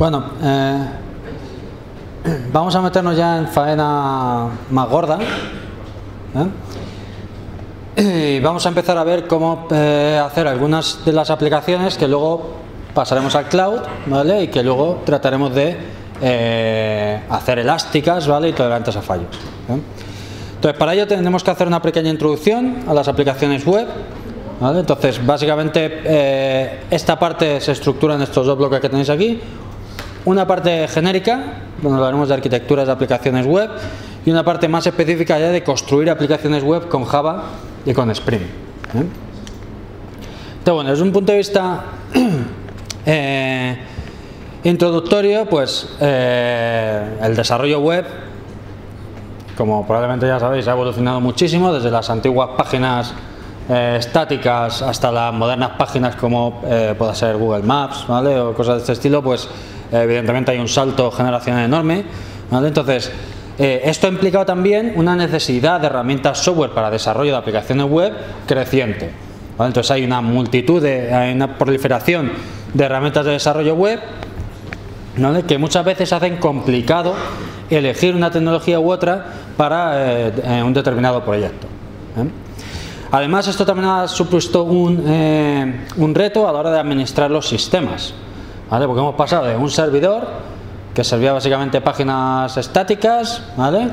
Bueno, eh, vamos a meternos ya en faena más gorda. ¿eh? Y vamos a empezar a ver cómo eh, hacer algunas de las aplicaciones que luego pasaremos al cloud, ¿vale? Y que luego trataremos de hacer elásticas, ¿vale? Y tolerantes a fallos. Entonces, para ello tendremos que hacer una pequeña introducción a las aplicaciones web. Entonces, básicamente, esta parte se estructura en estos dos bloques que tenéis aquí una parte genérica, donde hablaremos de arquitecturas de aplicaciones web, y una parte más específica ya de construir aplicaciones web con Java y con Spring. ¿eh? Entonces, bueno, desde un punto de vista eh, introductorio, pues eh, el desarrollo web, como probablemente ya sabéis, ha evolucionado muchísimo desde las antiguas páginas estáticas hasta las modernas páginas como pueda ser Google Maps, ¿vale? O cosas de este estilo, pues evidentemente hay un salto generacional enorme. Entonces, eh, esto ha implicado también una necesidad de herramientas software para desarrollo de aplicaciones web creciente. Entonces hay una multitud, de, hay una proliferación de herramientas de desarrollo web que muchas veces hacen complicado elegir una tecnología u otra para eh, un determinado proyecto. ¿eh? Además, esto también ha supuesto un, un reto a la hora de administrar los sistemas. Porque hemos pasado de un servidor que servía básicamente páginas estáticas, ¿vale?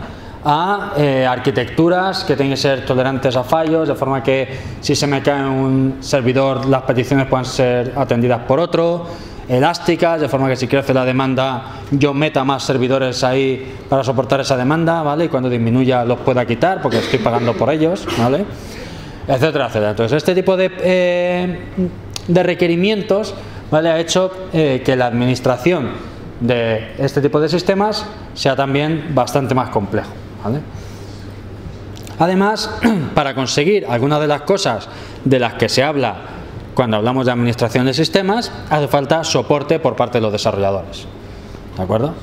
a eh, arquitecturas que tienen que ser tolerantes a fallos, de forma que si se me cae un servidor las peticiones puedan ser atendidas por otro, elásticas, de forma que si crece la demanda yo meta más servidores ahí para soportar esa demanda, ¿vale? Y cuando disminuya los pueda quitar porque estoy pagando por ellos, ¿vale? Etcétera, etcétera. Entonces este tipo de, eh, de requerimientos ¿vale? ha hecho eh, que la administración de este tipo de sistemas sea también bastante más complejo. Además, para conseguir algunas de las cosas de las que se habla cuando hablamos de administración de sistemas, hace falta soporte por parte de los desarrolladores. ¿De acuerdo?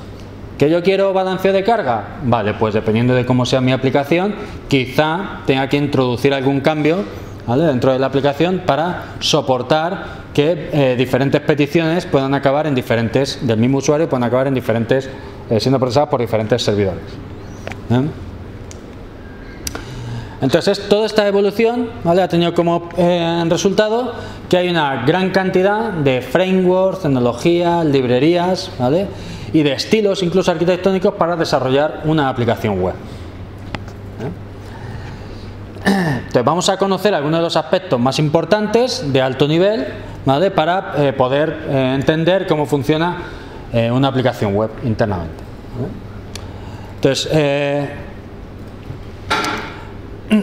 ¿Que yo quiero balanceo de carga? Vale, pues dependiendo de cómo sea mi aplicación, quizá tenga que introducir algún cambio dentro de la aplicación para soportar que eh, diferentes peticiones puedan acabar en diferentes, del mismo usuario, puedan acabar en diferentes, eh, siendo procesadas por diferentes servidores. Entonces, toda esta evolución ha tenido como eh, resultado que hay una gran cantidad de frameworks, tecnologías, librerías y de estilos, incluso arquitectónicos, para desarrollar una aplicación web. Entonces vamos a conocer algunos de los aspectos más importantes de alto nivel ¿vale? para eh, poder eh, entender cómo funciona eh, una aplicación web internamente. Entonces,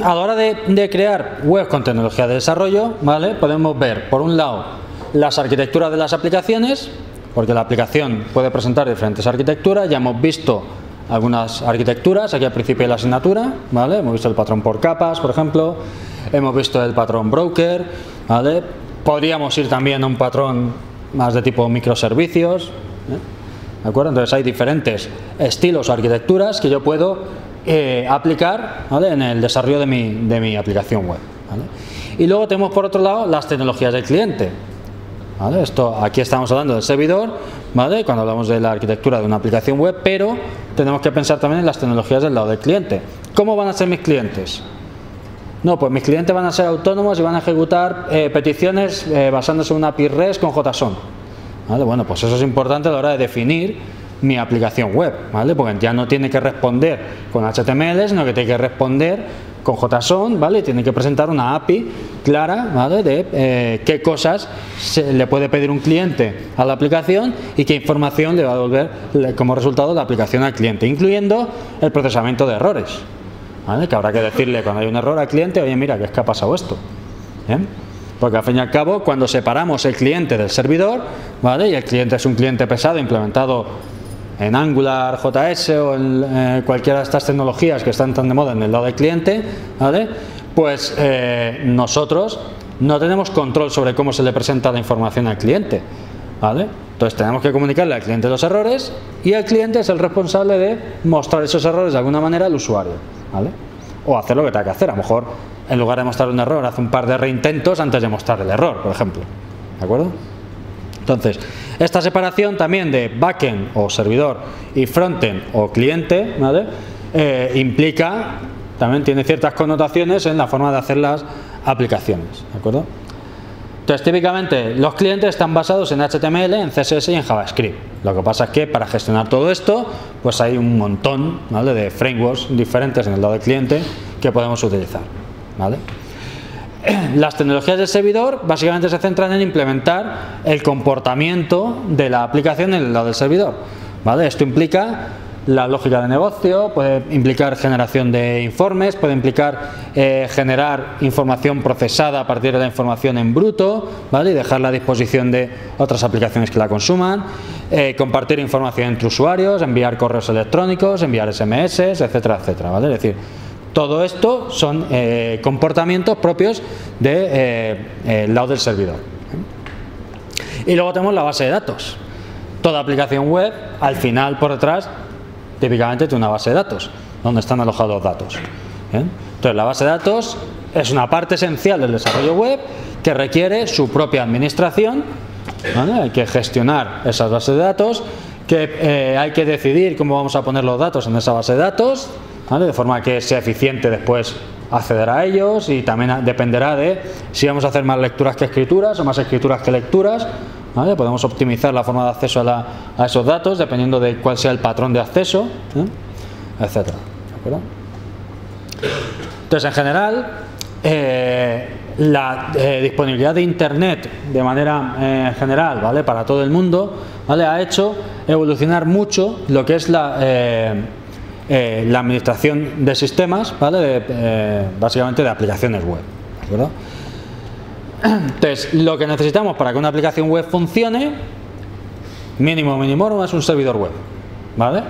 a la hora de, crear web con tecnología de desarrollo, ¿vale? podemos ver, por un lado, las arquitecturas de las aplicaciones, porque la aplicación puede presentar diferentes arquitecturas, ya hemos visto algunas arquitecturas aquí al principio de la asignatura, ¿vale? Hemos visto el patrón por capas, por ejemplo, hemos visto el patrón broker, ¿vale? Podríamos ir también a un patrón más de tipo microservicios, ¿eh? ¿de acuerdo? Entonces hay diferentes estilos o arquitecturas que yo puedo eh, aplicar ¿vale? en el desarrollo de mi, de mi aplicación web. Y luego tenemos por otro lado las tecnologías del cliente. Esto, aquí estamos hablando del servidor, ¿vale? cuando hablamos de la arquitectura de una aplicación web, pero tenemos que pensar también en las tecnologías del lado del cliente. ¿Cómo van a ser mis clientes? No, pues mis clientes van a ser autónomos y van a ejecutar eh, peticiones eh, basándose en una API REST con JSON. ¿Vale? Bueno, pues eso es importante a la hora de definir mi aplicación web, ¿vale? Porque ya no tiene que responder con HTML, sino que tiene que responder con JSON, ¿vale? Tiene que presentar una API clara, ¿vale? De eh, qué cosas se le puede pedir un cliente a la aplicación y qué información le va a devolver como resultado la aplicación al cliente, incluyendo el procesamiento de errores, ¿vale? Que habrá que decirle cuando hay un error al cliente, oye, mira, que es que ha pasado esto, ¿eh? Porque al fin y al cabo, cuando separamos el cliente del servidor, ¿vale? Y el cliente es un cliente pesado implementado en Angular, JS o en eh, cualquiera de estas tecnologías que están tan de moda en el lado del cliente, ¿vale? pues eh, nosotros no tenemos control sobre cómo se le presenta la información al cliente. ¿vale? Entonces tenemos que comunicarle al cliente los errores y el cliente es el responsable de mostrar esos errores de alguna manera al usuario. ¿vale? O hacer lo que tenga que hacer. A lo mejor en lugar de mostrar un error, hace un par de reintentos antes de mostrar el error, por ejemplo. ¿De acuerdo? Entonces, esta separación también de backend o servidor y frontend o cliente. Eh, implica, también tiene ciertas connotaciones en la forma de hacer las aplicaciones, ¿de acuerdo? Entonces, típicamente los clientes están basados en HTML, en CSS y en JavaScript. Lo que pasa es que para gestionar todo esto, pues hay un montón de frameworks diferentes en el lado del cliente que podemos utilizar. ¿vale? Las tecnologías del servidor básicamente se centran en implementar el comportamiento de la aplicación en el lado del servidor. ¿vale? Esto implica la lógica de negocio, puede implicar generación de informes, puede implicar eh, generar información procesada a partir de la información en bruto ¿vale? y dejarla a disposición de otras aplicaciones que la consuman, eh, compartir información entre usuarios, enviar correos electrónicos, enviar SMS, etcétera, etcétera. ¿vale? Es decir, todo esto son eh, comportamientos propios del lado del servidor. Y luego tenemos la base de datos. Toda aplicación web, al final, por detrás, típicamente tiene una base de datos, donde están alojados los datos. Entonces, la base de datos es una parte esencial del desarrollo web que requiere su propia administración. Hay que gestionar esas bases de datos, que eh, hay que decidir cómo vamos a poner los datos en esa base de datos, de forma que sea eficiente después acceder a ellos y también dependerá de si vamos a hacer más lecturas que escrituras o más escrituras que lecturas Podemos optimizar la forma de acceso a, esos datos dependiendo de cuál sea el patrón de acceso, ¿eh? etcétera. Entonces, en general, eh, la eh, disponibilidad de Internet de manera general, ¿vale? Para todo el mundo, ¿vale? Ha hecho evolucionar mucho lo que es la, la administración de sistemas, ¿vale? básicamente de aplicaciones web, ¿de entonces, lo que necesitamos para que una aplicación web funcione, mínimo mínimo es un servidor web, ¿vale?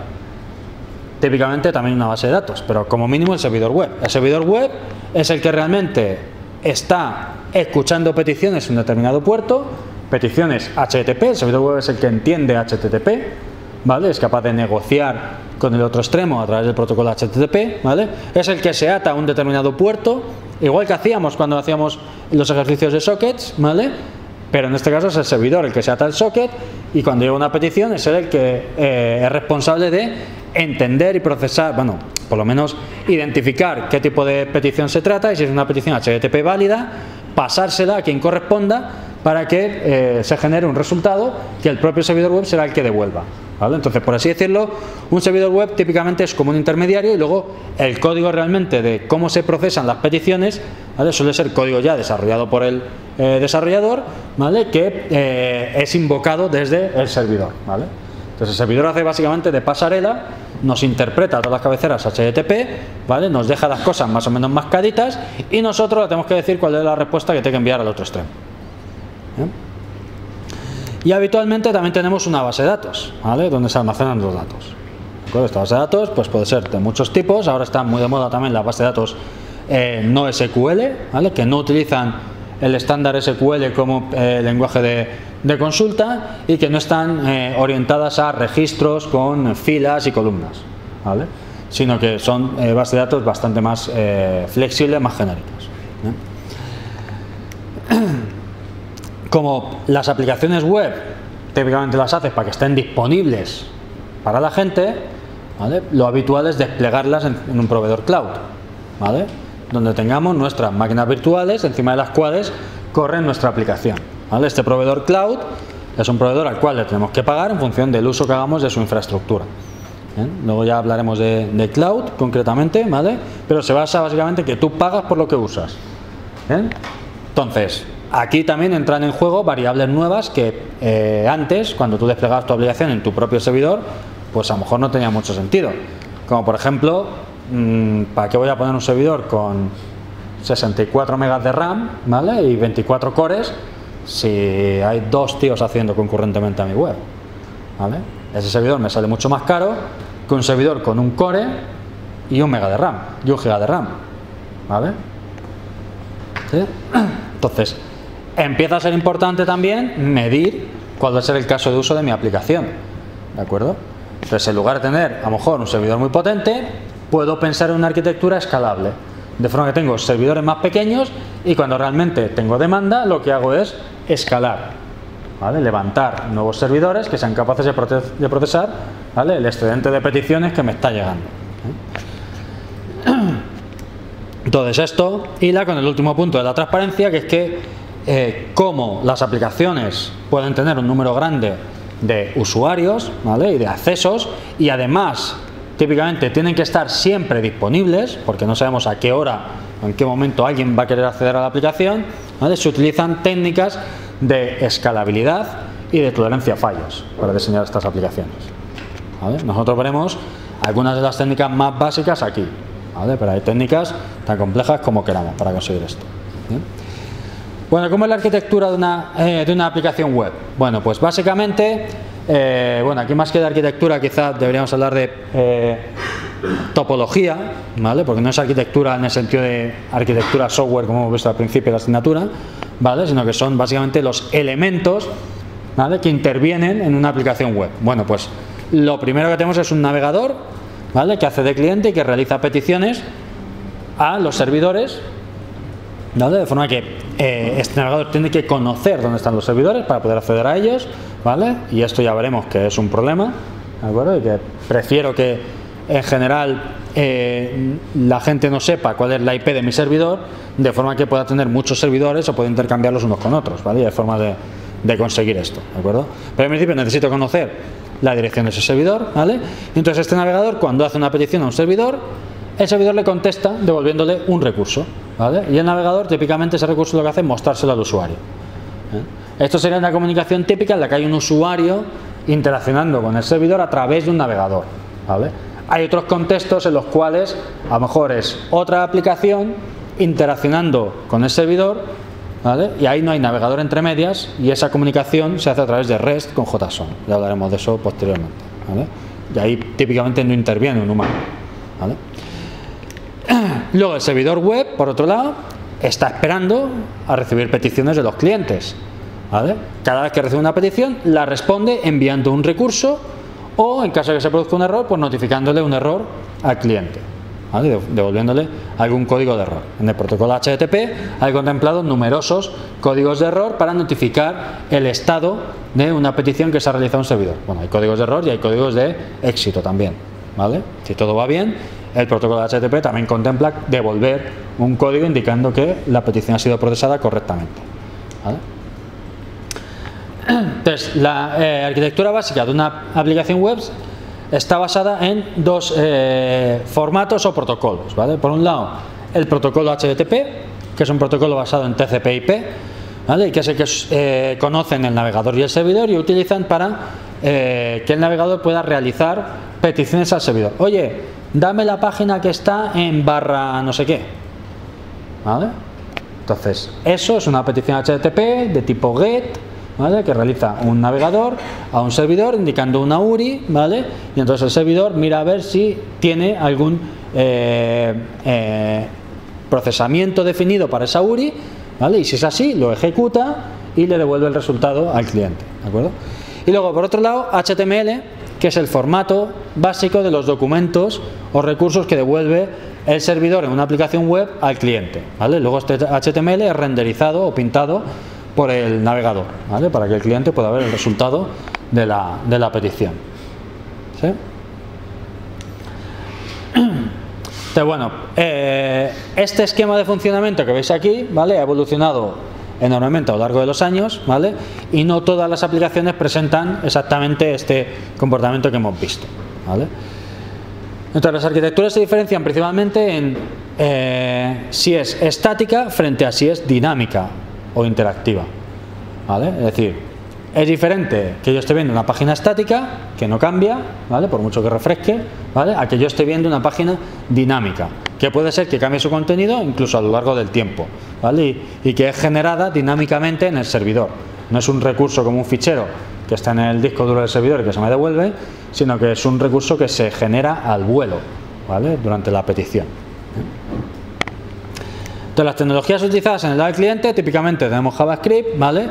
Típicamente también una base de datos, pero como mínimo el servidor web. El servidor web es el que realmente está escuchando peticiones en un determinado puerto, peticiones HTTP, el servidor web es el que entiende HTTP, ¿vale? Es capaz de negociar con el otro extremo a través del protocolo HTTP, ¿vale? Es el que se ata a un determinado puerto igual que hacíamos cuando hacíamos los ejercicios de sockets, ¿vale? Pero en este caso es el servidor el que se ata al socket y cuando llega una petición es el que eh, es responsable de entender y procesar, bueno, por lo menos identificar qué tipo de petición se trata y si es una petición HTTP válida, pasársela a quien corresponda para que eh, se genere un resultado que el propio servidor web será el que devuelva. Entonces, por así decirlo, un servidor web típicamente es como un intermediario y luego el código realmente de cómo se procesan las peticiones suele ser código ya desarrollado por el eh, desarrollador ¿vale? que eh, es invocado desde el servidor. ¿vale? Entonces, el servidor hace básicamente de pasarela, nos interpreta todas las cabeceras HTTP, ¿vale? nos deja las cosas más o menos mascaditas y nosotros le tenemos que decir cuál es la respuesta que tiene que enviar al otro extremo. Y habitualmente también tenemos una base de datos, ¿vale? Donde se almacenan los datos. Esta base de datos pues puede ser de muchos tipos, ahora está muy de moda también la base de datos eh, no SQL, ¿vale? Que no utilizan el estándar SQL como eh, lenguaje de, consulta y que no están eh, orientadas a registros con filas y columnas, ¿vale? Sino que son bases de datos bastante más flexibles, más genéricas como las aplicaciones web típicamente las haces para que estén disponibles para la gente, lo habitual es desplegarlas en, un proveedor cloud, ¿vale? donde tengamos nuestras máquinas virtuales encima de las cuales corre nuestra aplicación. Este proveedor cloud es un proveedor al cual le tenemos que pagar en función del uso que hagamos de su infraestructura. ¿eh? Luego ya hablaremos de, cloud concretamente, ¿vale? pero se basa básicamente en que tú pagas por lo que usas. ¿eh? Entonces, Aquí también entran en juego variables nuevas que eh, antes, cuando tú desplegabas tu aplicación en tu propio servidor, pues a lo mejor no tenía mucho sentido. Como por ejemplo, mm, ¿para qué voy a poner un servidor con 64 megas de RAM ¿vale? y 24 cores si hay dos tíos haciendo concurrentemente a mi web? ¿vale? Ese servidor me sale mucho más caro que un servidor con un core y un mega de RAM y un giga de RAM. ¿Vale? Entonces, empieza a ser importante también medir cuál va a ser el caso de uso de mi aplicación. ¿De acuerdo? Entonces, en lugar de tener a lo mejor un servidor muy potente, puedo pensar en una arquitectura escalable. De forma que tengo servidores más pequeños y cuando realmente tengo demanda, lo que hago es escalar. ¿vale? Levantar nuevos servidores que sean capaces de, procesar el excedente de peticiones que me está llegando. Entonces esto hila con el último punto de la transparencia, que es que eh, como las aplicaciones pueden tener un número grande de usuarios ¿vale? y de accesos y además típicamente tienen que estar siempre disponibles porque no sabemos a qué hora o en qué momento alguien va a querer acceder a la aplicación, se utilizan técnicas de escalabilidad y de tolerancia a fallos para diseñar estas aplicaciones. Nosotros veremos algunas de las técnicas más básicas aquí, pero hay técnicas tan complejas como queramos para conseguir esto. Bueno, ¿cómo es la arquitectura de una, eh, de una aplicación web? Bueno, pues básicamente, eh, bueno, aquí más que de arquitectura quizás deberíamos hablar de eh, topología, ¿vale? Porque no es arquitectura en el sentido de arquitectura software como hemos visto al principio de la asignatura, ¿vale? Sino que son básicamente los elementos, ¿vale? Que intervienen en una aplicación web. Bueno, pues lo primero que tenemos es un navegador, ¿vale? Que hace de cliente y que realiza peticiones a los servidores de forma que eh, este navegador tiene que conocer dónde están los servidores para poder acceder a ellos, ¿vale? Y esto ya veremos que es un problema, ¿de acuerdo? Y que prefiero que en general eh, la gente no sepa cuál es la IP de mi servidor, de forma que pueda tener muchos servidores o pueda intercambiarlos unos con otros, ¿vale? Y hay formas de, de conseguir esto, ¿de acuerdo? Pero en principio necesito conocer la dirección de ese servidor, ¿vale? Y entonces este navegador, cuando hace una petición a un servidor, el servidor le contesta devolviéndole un recurso. Y el navegador típicamente ese recurso lo que hace es mostrárselo al usuario. ¿eh? Esto sería una comunicación típica en la que hay un usuario interaccionando con el servidor a través de un navegador. Hay otros contextos en los cuales a lo mejor es otra aplicación interaccionando con el servidor y ahí no hay navegador entre medias y esa comunicación se hace a través de REST con JSON. Ya hablaremos de eso posteriormente. Y ahí típicamente no interviene un humano. Luego el servidor web, por otro lado, está esperando a recibir peticiones de los clientes. Cada vez que recibe una petición, la responde enviando un recurso o, en caso de que se produzca un error, pues notificándole un error al cliente, devolviéndole algún código de error. En el protocolo HTTP hay contemplado numerosos códigos de error para notificar el estado de una petición que se ha realizado un servidor. Bueno, hay códigos de error y hay códigos de éxito también. ¿vale? Si todo va bien, el protocolo de HTTP también contempla devolver un código indicando que la petición ha sido procesada correctamente. Entonces, la eh, arquitectura básica de una aplicación web está basada en dos eh, formatos o protocolos. Por un lado, el protocolo HTTP, que es un protocolo basado en TCP/IP, y que es el que eh, conocen el navegador y el servidor y utilizan para que el navegador pueda realizar peticiones al servidor. Oye, dame la página que está en barra no sé qué. ¿Vale? Entonces, eso es una petición HTTP de tipo GET, ¿vale? Que realiza un navegador a un servidor indicando una URI, ¿vale? Y entonces el servidor mira a ver si tiene algún eh, eh, procesamiento definido para esa URI, ¿vale? Y si es así, lo ejecuta y le devuelve el resultado al cliente, ¿de acuerdo? Y luego, por otro lado, HTML que es el formato básico de los documentos o recursos que devuelve el servidor en una aplicación web al cliente. ¿vale? Luego este HTML es renderizado o pintado por el navegador, ¿vale? para que el cliente pueda ver el resultado de la, de la petición. Entonces, bueno, eh, este esquema de funcionamiento que veis aquí ¿vale? ha evolucionado enormemente a lo largo de los años, ¿vale? Y no todas las aplicaciones presentan exactamente este comportamiento que hemos visto, ¿vale? Entonces las arquitecturas se diferencian principalmente en eh, si es estática frente a si es dinámica o interactiva, ¿vale? Es decir, es diferente que yo esté viendo una página estática que no cambia, ¿vale? Por mucho que refresque, ¿vale? A que yo esté viendo una página dinámica que puede ser que cambie su contenido incluso a lo largo del tiempo, ¿vale? Y, que es generada dinámicamente en el servidor. No es un recurso como un fichero que está en el disco duro del servidor y que se me devuelve, sino que es un recurso que se genera al vuelo, ¿vale? Durante la petición. Entonces, las tecnologías utilizadas en el lado del cliente, típicamente tenemos JavaScript, ¿vale?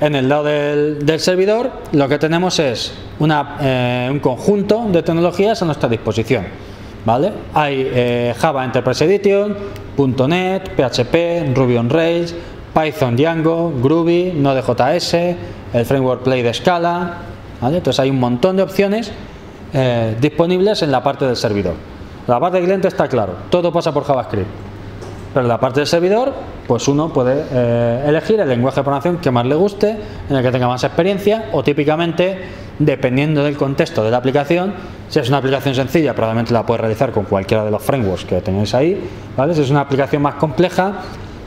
En el lado del, servidor, lo que tenemos es una, eh, un conjunto de tecnologías a nuestra disposición ¿vale? Hay eh, Java Enterprise Edition, .NET, PHP, Ruby on Rails, Python Django, Groovy, Node.js, el framework Play de Scala, ¿vale? Entonces hay un montón de opciones eh, disponibles en la parte del servidor. La parte del cliente está claro, todo pasa por JavaScript. Pero en la parte del servidor, pues uno puede eh, elegir el lenguaje de programación que más le guste, en el que tenga más experiencia, o típicamente, dependiendo del contexto de la aplicación, si es una aplicación sencilla, probablemente la puede realizar con cualquiera de los frameworks que tenéis ahí, ¿vale? Si es una aplicación más compleja,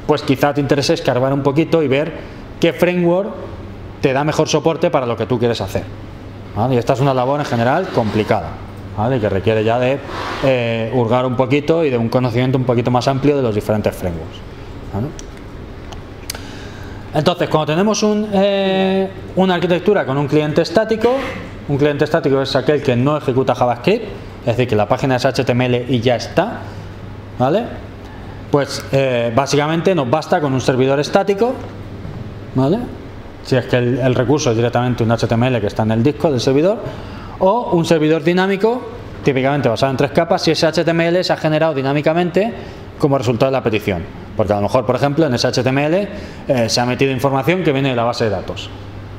pues quizá te interese escarbar un poquito y ver qué framework te da mejor soporte para lo que tú quieres hacer. Y esta es una labor en general complicada que requiere ya de eh, hurgar un poquito y de un conocimiento un poquito más amplio de los diferentes frameworks. Entonces, cuando tenemos eh, una arquitectura con un cliente estático, un cliente estático es aquel que no ejecuta JavaScript, es decir, que la página es HTML y ya está, ¿vale? Pues eh, básicamente nos basta con un servidor estático, ¿vale? Si es que el recurso es directamente un HTML que está en el disco del servidor, o un servidor dinámico, típicamente basado en tres capas, si ese HTML se ha generado dinámicamente como resultado de la petición. Porque a lo mejor, por ejemplo, en ese HTML eh, se ha metido información que viene de la base de datos.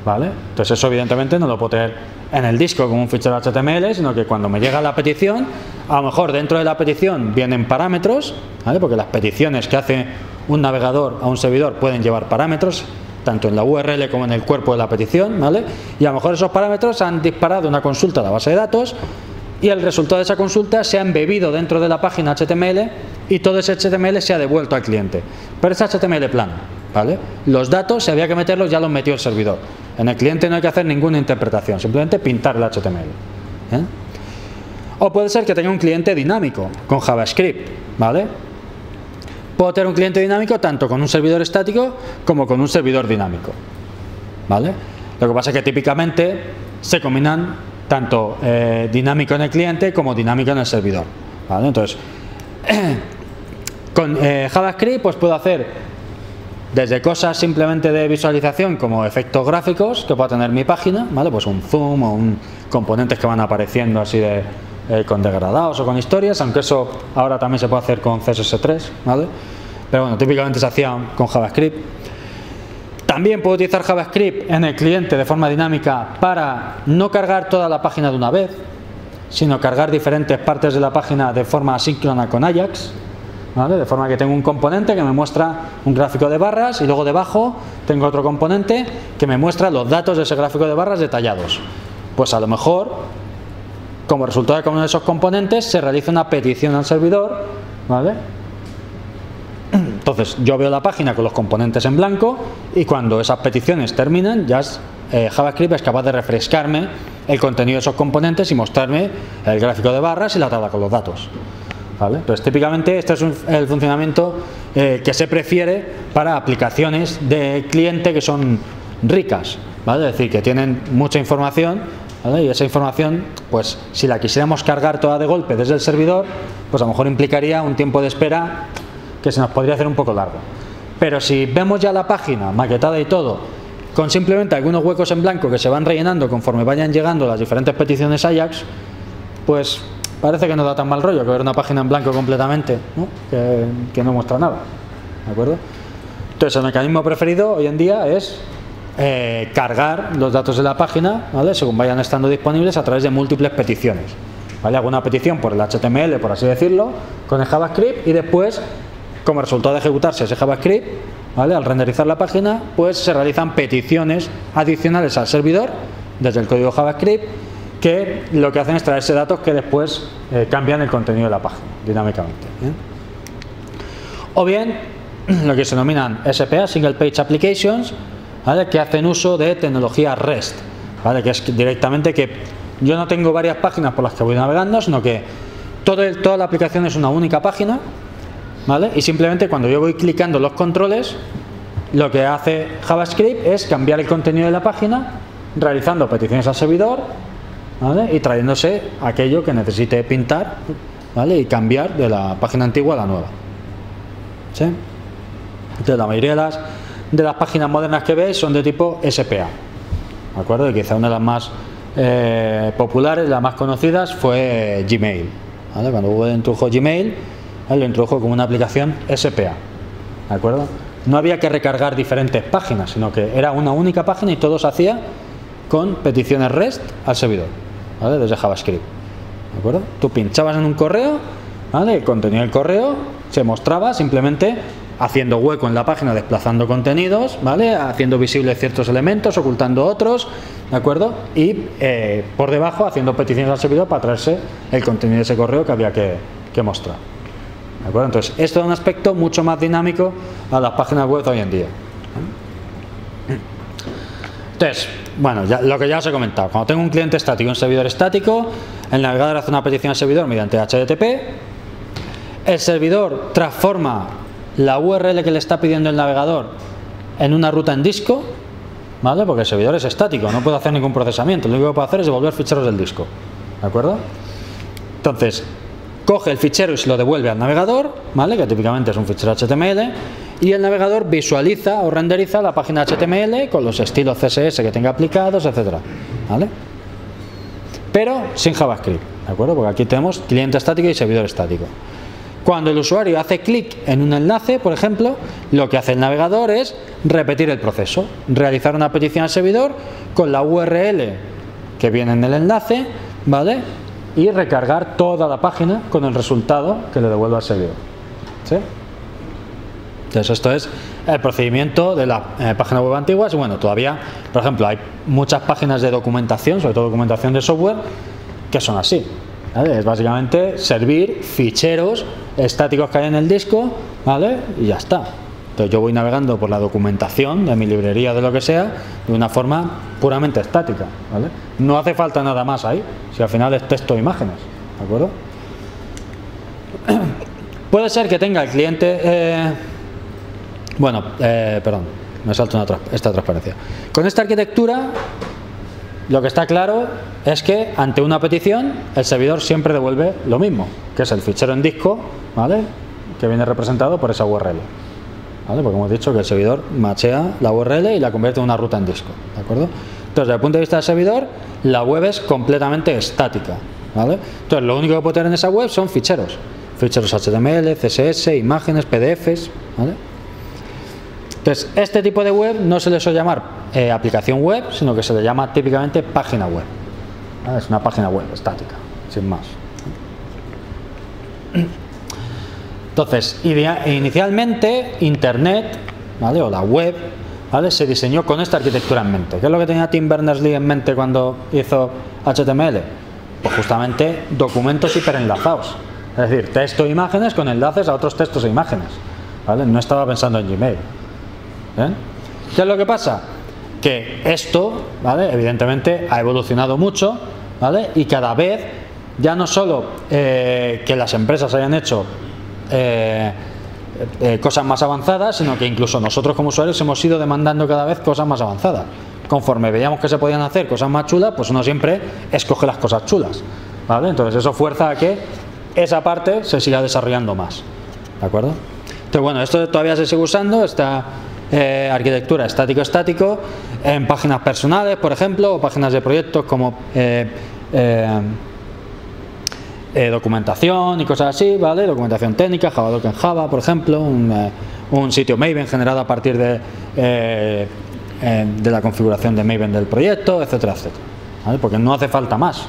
¿Vale? Entonces eso evidentemente no lo puedo tener en el disco como un fichero HTML, sino que cuando me llega la petición, a lo mejor dentro de la petición vienen parámetros, ¿vale? porque las peticiones que hace un navegador a un servidor pueden llevar parámetros, tanto en la URL como en el cuerpo de la petición, ¿vale? Y a lo mejor esos parámetros han disparado una consulta a la base de datos y el resultado de esa consulta se ha embebido dentro de la página HTML y todo ese HTML se ha devuelto al cliente. Pero es HTML plano, ¿vale? Los datos, si había que meterlos, ya los metió el servidor. En el cliente no hay que hacer ninguna interpretación, simplemente pintar el HTML. ¿eh? O puede ser que tenga un cliente dinámico con JavaScript, ¿vale? Puedo tener un cliente dinámico tanto con un servidor estático como con un servidor dinámico. ¿Vale? Lo que pasa es que típicamente se combinan tanto eh, dinámico en el cliente como dinámico en el servidor. ¿Vale? Entonces, con eh, JavaScript pues puedo hacer desde cosas simplemente de visualización como efectos gráficos que pueda tener mi página, ¿vale? Pues un zoom o un componentes que van apareciendo así de, eh, con degradados o con historias, aunque eso ahora también se puede hacer con CSS3, ¿vale? Pero bueno, típicamente se hacía con JavaScript. También puedo utilizar JavaScript en el cliente de forma dinámica para no cargar toda la página de una vez, sino cargar diferentes partes de la página de forma asíncrona con Ajax, ¿vale? de forma que tengo un componente que me muestra un gráfico de barras y luego debajo tengo otro componente que me muestra los datos de ese gráfico de barras detallados. Pues a lo mejor como resultado de cada uno de esos componentes se realiza una petición al servidor, ¿vale? Entonces yo veo la página con los componentes en blanco y cuando esas peticiones terminan ya eh, JavaScript es capaz de refrescarme el contenido de esos componentes y mostrarme el gráfico de barras y la tabla con los datos. ¿Vale? Pues típicamente este es el funcionamiento eh, que se prefiere para aplicaciones de cliente que son ricas, ¿vale? es decir, que tienen mucha información y esa información, pues si la quisiéramos cargar toda de golpe desde el servidor, pues a lo mejor implicaría un tiempo de espera que se nos podría hacer un poco largo. Pero si vemos ya la página maquetada y todo, con simplemente algunos huecos en blanco que se van rellenando conforme vayan llegando las diferentes peticiones Ajax, pues parece que no da tan mal rollo que ver una página en blanco completamente, Que, que no muestra nada. ¿De acuerdo? Entonces el mecanismo preferido hoy en día es eh, cargar los datos de la página, según vayan estando disponibles a través de múltiples peticiones. ¿vale? Petición por el HTML, por así decirlo, con el JavaScript y después, como resultado de ejecutarse ese JavaScript, al renderizar la página, pues se realizan peticiones adicionales al servidor desde el código JavaScript que lo que hacen es traerse datos que después eh, cambian el contenido de la página dinámicamente. ¿eh? O bien, lo que se denominan SPA, Single Page Applications, que hacen uso de tecnología REST, ¿vale? que es directamente que yo no tengo varias páginas por las que voy navegando, sino que todo toda la aplicación es una única página ¿vale? y simplemente cuando yo voy clicando los controles, lo que hace JavaScript es cambiar el contenido de la página, realizando peticiones al servidor ¿vale? y trayéndose aquello que necesite pintar ¿vale? y cambiar de la página antigua a la nueva. ¿Sí? Entonces, la mayoría de las de las páginas modernas que veis son de tipo SPA. ¿De acuerdo? Y quizá una de las más eh, populares, las más conocidas, fue Gmail. Cuando Google introdujo Gmail, lo introdujo como una aplicación SPA, ¿de acuerdo? No había que recargar diferentes páginas, sino que era una única página y todo se hacía con peticiones REST al servidor, ¿vale? Desde JavaScript, ¿de acuerdo? Tú pinchabas en un correo, ¿vale? El contenido del correo se mostraba simplemente haciendo hueco en la página, desplazando contenidos, ¿vale? Haciendo visibles ciertos elementos, ocultando otros, ¿de acuerdo? Y eh, por debajo haciendo peticiones al servidor para traerse el contenido de ese correo que había que, mostrar. ¿De acuerdo? Entonces, esto da un aspecto mucho más dinámico a las páginas web de hoy en día. Entonces, bueno, ya, lo que ya os he comentado, cuando tengo un cliente estático y un servidor estático, el navegador hace una petición al servidor mediante HTTP, el servidor transforma la URL que le está pidiendo el navegador en una ruta en disco, ¿vale? Porque el servidor es estático, no puede hacer ningún procesamiento, lo único que puede hacer es devolver ficheros del disco, ¿de acuerdo? Entonces, coge el fichero y se lo devuelve al navegador, ¿vale? Que típicamente es un fichero HTML, y el navegador visualiza o renderiza la página HTML con los estilos CSS que tenga aplicados, etcétera, ¿vale? Pero sin JavaScript, ¿de acuerdo? Porque aquí tenemos cliente estático y servidor estático. Cuando el usuario hace clic en un enlace, por ejemplo, lo que hace el navegador es repetir el proceso, realizar una petición al servidor con la URL que viene en el enlace, ¿vale? Y recargar toda la página con el resultado que le devuelve al servidor. Entonces esto es el procedimiento de la eh, página web antiguas. Bueno, todavía, por ejemplo, hay muchas páginas de documentación, sobre todo documentación de software, que son así. Es básicamente servir ficheros estáticos que hay en el disco, ¿vale? Y ya está. Entonces yo voy navegando por la documentación de mi librería de lo que sea de una forma puramente estática, ¿vale? No hace falta nada más ahí, si al final es texto e imágenes, ¿de acuerdo? Puede ser que tenga el cliente, eh, bueno, eh, perdón, me salto esta transparencia. Con esta arquitectura lo que está claro es que ante una petición el servidor siempre devuelve lo mismo, que es el fichero en disco, ¿vale? Que viene representado por esa URL. ¿Vale? Porque hemos dicho que el servidor machea la URL y la convierte en una ruta en disco, ¿de acuerdo? Entonces, desde el punto de vista del servidor, la web es completamente estática, ¿vale? Entonces, lo único que puede tener en esa web son ficheros, ficheros HTML, CSS, imágenes, PDFs, ¿vale? Entonces, este tipo de web no se le suele llamar eh, aplicación web, sino que se le llama típicamente página web. Es una página web estática, sin más. Entonces, inicialmente Internet, ¿vale? o la web, ¿vale? se diseñó con esta arquitectura en mente. ¿Qué es lo que tenía Tim Berners-Lee en mente cuando hizo HTML? Pues justamente documentos hiperenlazados. Es decir, texto e imágenes con enlaces a otros textos e imágenes. ¿vale? No estaba pensando en Gmail. ¿Eh? ¿Qué es lo que pasa? Que esto, ¿vale? evidentemente, ha evolucionado mucho ¿vale? y cada vez ya no solo eh, que las empresas hayan hecho eh, cosas más avanzadas, sino que incluso nosotros como usuarios hemos ido demandando cada vez cosas más avanzadas. Conforme veíamos que se podían hacer cosas más chulas, pues uno siempre escoge las cosas chulas. Entonces eso fuerza a que esa parte se siga desarrollando más. ¿De acuerdo? Entonces bueno, esto todavía se sigue usando, está eh, arquitectura estático-estático en páginas personales, por ejemplo, o páginas de proyectos como eh, eh, documentación y cosas así, ¿vale? Documentación técnica, Javadoc en Java, por ejemplo, un, sitio Maven generado a partir de, de la configuración de Maven del proyecto, etcétera, etcétera. Porque no hace falta más.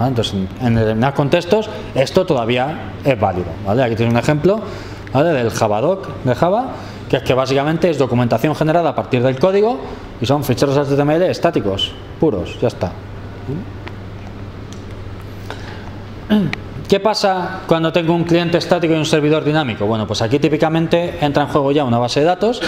Entonces, en determinados contextos, esto todavía es válido. ¿vale? Aquí tiene un ejemplo ¿vale? del Javadoc de Java que es que básicamente es documentación generada a partir del código y son ficheros HTML estáticos, puros, ya está. ¿Qué pasa cuando tengo un cliente estático y un servidor dinámico? Bueno, pues aquí típicamente entra en juego ya una base de datos,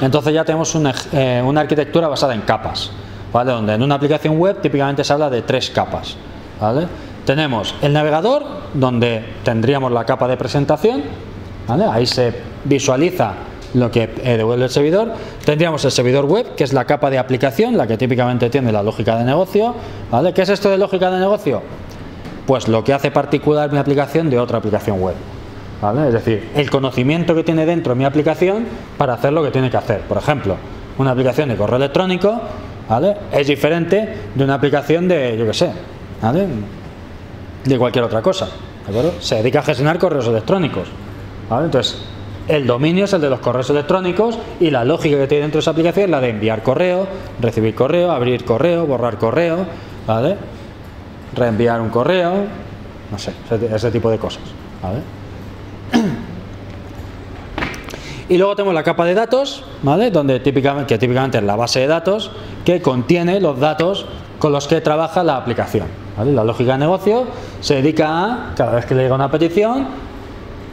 entonces ya tenemos una, eh, una arquitectura basada en capas, ¿vale? Donde en una aplicación web típicamente se habla de tres capas, ¿vale? Tenemos el navegador, donde tendríamos la capa de presentación, ¿vale? Ahí se visualiza lo que eh, devuelve el servidor. Tendríamos el servidor web, que es la capa de aplicación, la que típicamente tiene la lógica de negocio. ¿vale? ¿Qué es esto de lógica de negocio? Pues lo que hace particular mi aplicación de otra aplicación web. ¿vale? Es decir, el conocimiento que tiene dentro mi aplicación para hacer lo que tiene que hacer. Por ejemplo, una aplicación de correo electrónico ¿vale? es diferente de una aplicación de, yo qué sé, ¿vale? de cualquier otra cosa. ¿de acuerdo? Se dedica a gestionar correos electrónicos. ¿vale? Entonces, el dominio es el de los correos electrónicos y la lógica que tiene dentro de esa aplicación es la de enviar correo, recibir correo, abrir correo, borrar correo, ¿vale? Reenviar un correo, no sé, ese, ese tipo de cosas, ¿vale? Y luego tenemos la capa de datos, ¿vale? Donde típicamente, que típicamente es la base de datos que contiene los datos con los que trabaja la aplicación. ¿vale? La lógica de negocio se dedica a, cada vez que le llega una petición,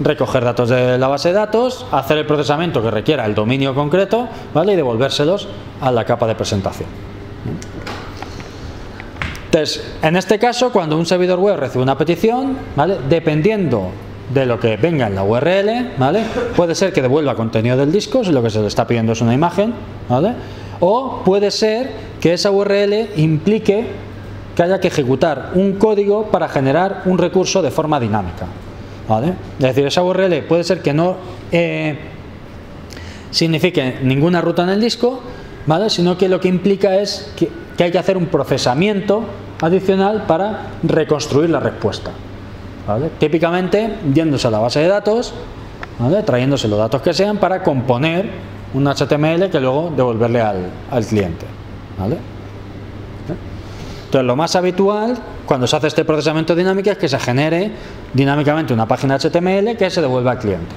recoger datos de la base de datos, hacer el procesamiento que requiera el dominio concreto, ¿vale? Y devolvérselos a la capa de presentación. Entonces, en este caso, cuando un servidor web recibe una petición, ¿vale? Dependiendo de lo que venga en la URL, ¿vale? Puede ser que devuelva contenido del disco, si lo que se le está pidiendo es una imagen, ¿vale? O puede ser que esa URL implique que haya que ejecutar un código para generar un recurso de forma dinámica, Es decir, esa URL puede ser que no eh, signifique ninguna ruta en el disco, ¿vale? Sino que lo que implica es que, hay que hacer un procesamiento adicional para reconstruir la respuesta. ¿vale? Típicamente yéndose a la base de datos, ¿vale? trayéndose los datos que sean para componer un HTML que luego devolverle al, al cliente. ¿vale? Entonces lo más habitual cuando se hace este procesamiento dinámico es que se genere dinámicamente una página HTML que se devuelva al cliente.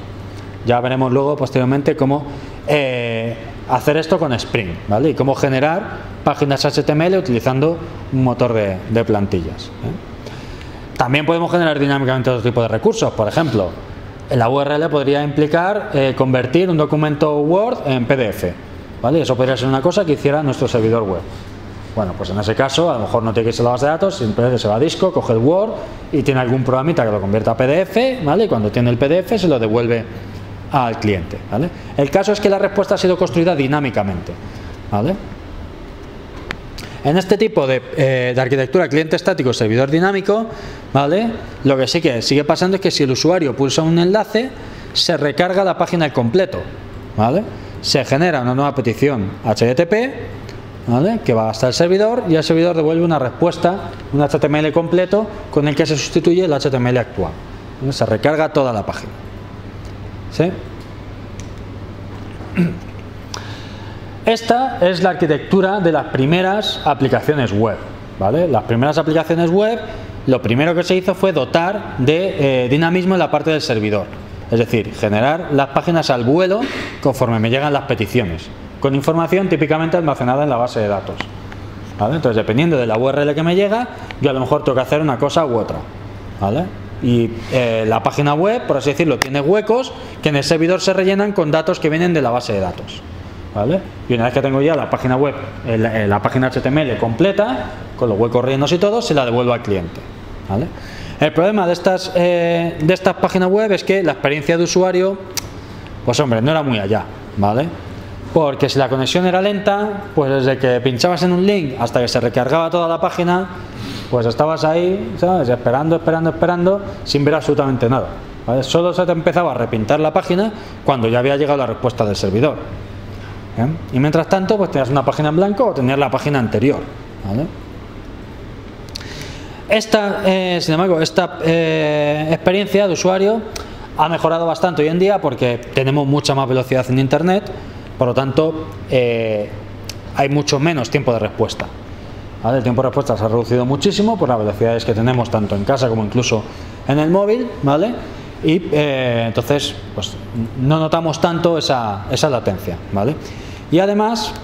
Ya veremos luego posteriormente cómo eh, hacer esto con Spring ¿vale? y cómo generar páginas HTML utilizando un motor de, plantillas. ¿eh? También podemos generar dinámicamente otro tipo de recursos, por ejemplo, la URL podría implicar eh, convertir un documento Word en PDF. ¿vale? Eso podría ser una cosa que hiciera nuestro servidor web. Bueno, pues en ese caso a lo mejor no tiene que irse a la base de datos, simplemente se va a disco, coge el Word y tiene algún programita que lo convierta a PDF, ¿vale? Y cuando tiene el PDF se lo devuelve al cliente, ¿vale? El caso es que la respuesta ha sido construida dinámicamente, ¿vale? En este tipo de, eh, de, arquitectura cliente estático, servidor dinámico, ¿vale? Lo que sí que sigue pasando es que si el usuario pulsa un enlace, se recarga la página al completo, ¿vale? Se genera una nueva petición HTTP ¿Vale? que va hasta el servidor y el servidor devuelve una respuesta, un HTML completo con el que se sustituye el HTML actual. ¿Vale? Se recarga toda la página. ¿Sí? Esta es la arquitectura de las primeras aplicaciones web. ¿vale? Las primeras aplicaciones web, lo primero que se hizo fue dotar de eh, dinamismo en la parte del servidor. Es decir, generar las páginas al vuelo conforme me llegan las peticiones con información típicamente almacenada en la base de datos. Entonces, dependiendo de la URL que me llega, yo a lo mejor tengo que hacer una cosa u otra. Y eh, la página web, por así decirlo, tiene huecos que en el servidor se rellenan con datos que vienen de la base de datos. Y una vez que tengo ya la página web, la, la página HTML completa, con los huecos rellenos y todo, se la devuelvo al cliente. El problema de estas, eh, de estas páginas web es que la experiencia de usuario, pues hombre, no era muy allá. ¿vale? Porque si la conexión era lenta, pues desde que pinchabas en un link hasta que se recargaba toda la página, pues estabas ahí, ¿sabes? Esperando, esperando, esperando, sin ver absolutamente nada. ¿vale? Solo se te empezaba a repintar la página cuando ya había llegado la respuesta del servidor. Y mientras tanto, pues tenías una página en blanco o tenías la página anterior. Esta, eh, sin embargo, esta eh, experiencia de usuario ha mejorado bastante hoy en día porque tenemos mucha más velocidad en Internet por lo tanto, eh, hay mucho menos tiempo de respuesta. El tiempo de respuesta se ha reducido muchísimo por las velocidades que tenemos tanto en casa como incluso en el móvil, ¿vale? Y eh, entonces, pues no notamos tanto esa, esa latencia, ¿vale? Y además,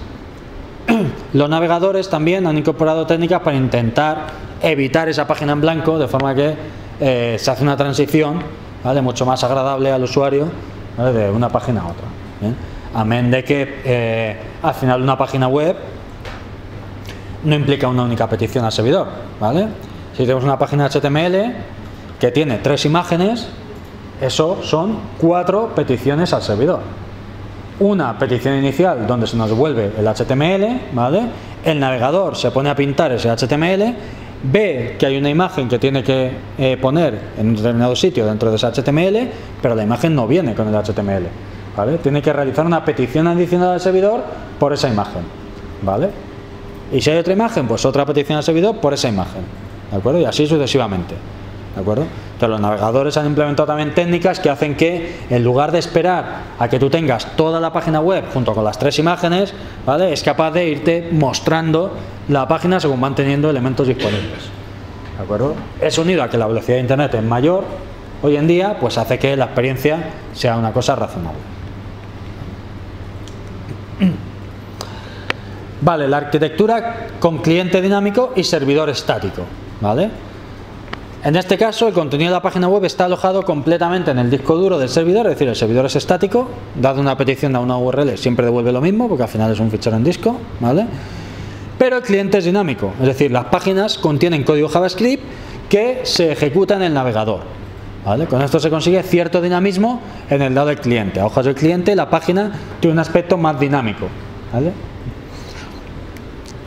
los navegadores también han incorporado técnicas para intentar evitar esa página en blanco, de forma que eh, se hace una transición, ¿vale? Mucho más agradable al usuario, ¿vale? De una página a otra. Amén de que eh, al final una página web no implica una única petición al servidor, ¿vale? Si tenemos una página HTML que tiene tres imágenes, eso son cuatro peticiones al servidor. Una petición inicial donde se nos devuelve el HTML, ¿vale? El navegador se pone a pintar ese HTML, ve que hay una imagen que tiene que eh, poner en un determinado sitio dentro de ese HTML, pero la imagen no viene con el HTML. ¿Vale? Tiene que realizar una petición adicional al servidor por esa imagen, ¿vale? Y si hay otra imagen, pues otra petición al servidor por esa imagen, ¿de acuerdo? Y así sucesivamente, ¿de acuerdo? Entonces los navegadores han implementado también técnicas que hacen que en lugar de esperar a que tú tengas toda la página web junto con las tres imágenes, ¿vale? es capaz de irte mostrando la página según van teniendo elementos disponibles. ¿De acuerdo? Es unido a que la velocidad de internet es mayor hoy en día, pues hace que la experiencia sea una cosa razonable. Vale, la arquitectura con cliente dinámico y servidor estático. ¿Vale? En este caso, el contenido de la página web está alojado completamente en el disco duro del servidor, es decir, el servidor es estático, dado una petición a una URL siempre devuelve lo mismo, porque al final es un fichero en disco, ¿vale? Pero el cliente es dinámico, es decir, las páginas contienen código JavaScript que se ejecuta en el navegador. ¿Vale? Con esto se consigue cierto dinamismo en el lado del cliente. A ojos del cliente, la página tiene un aspecto más dinámico.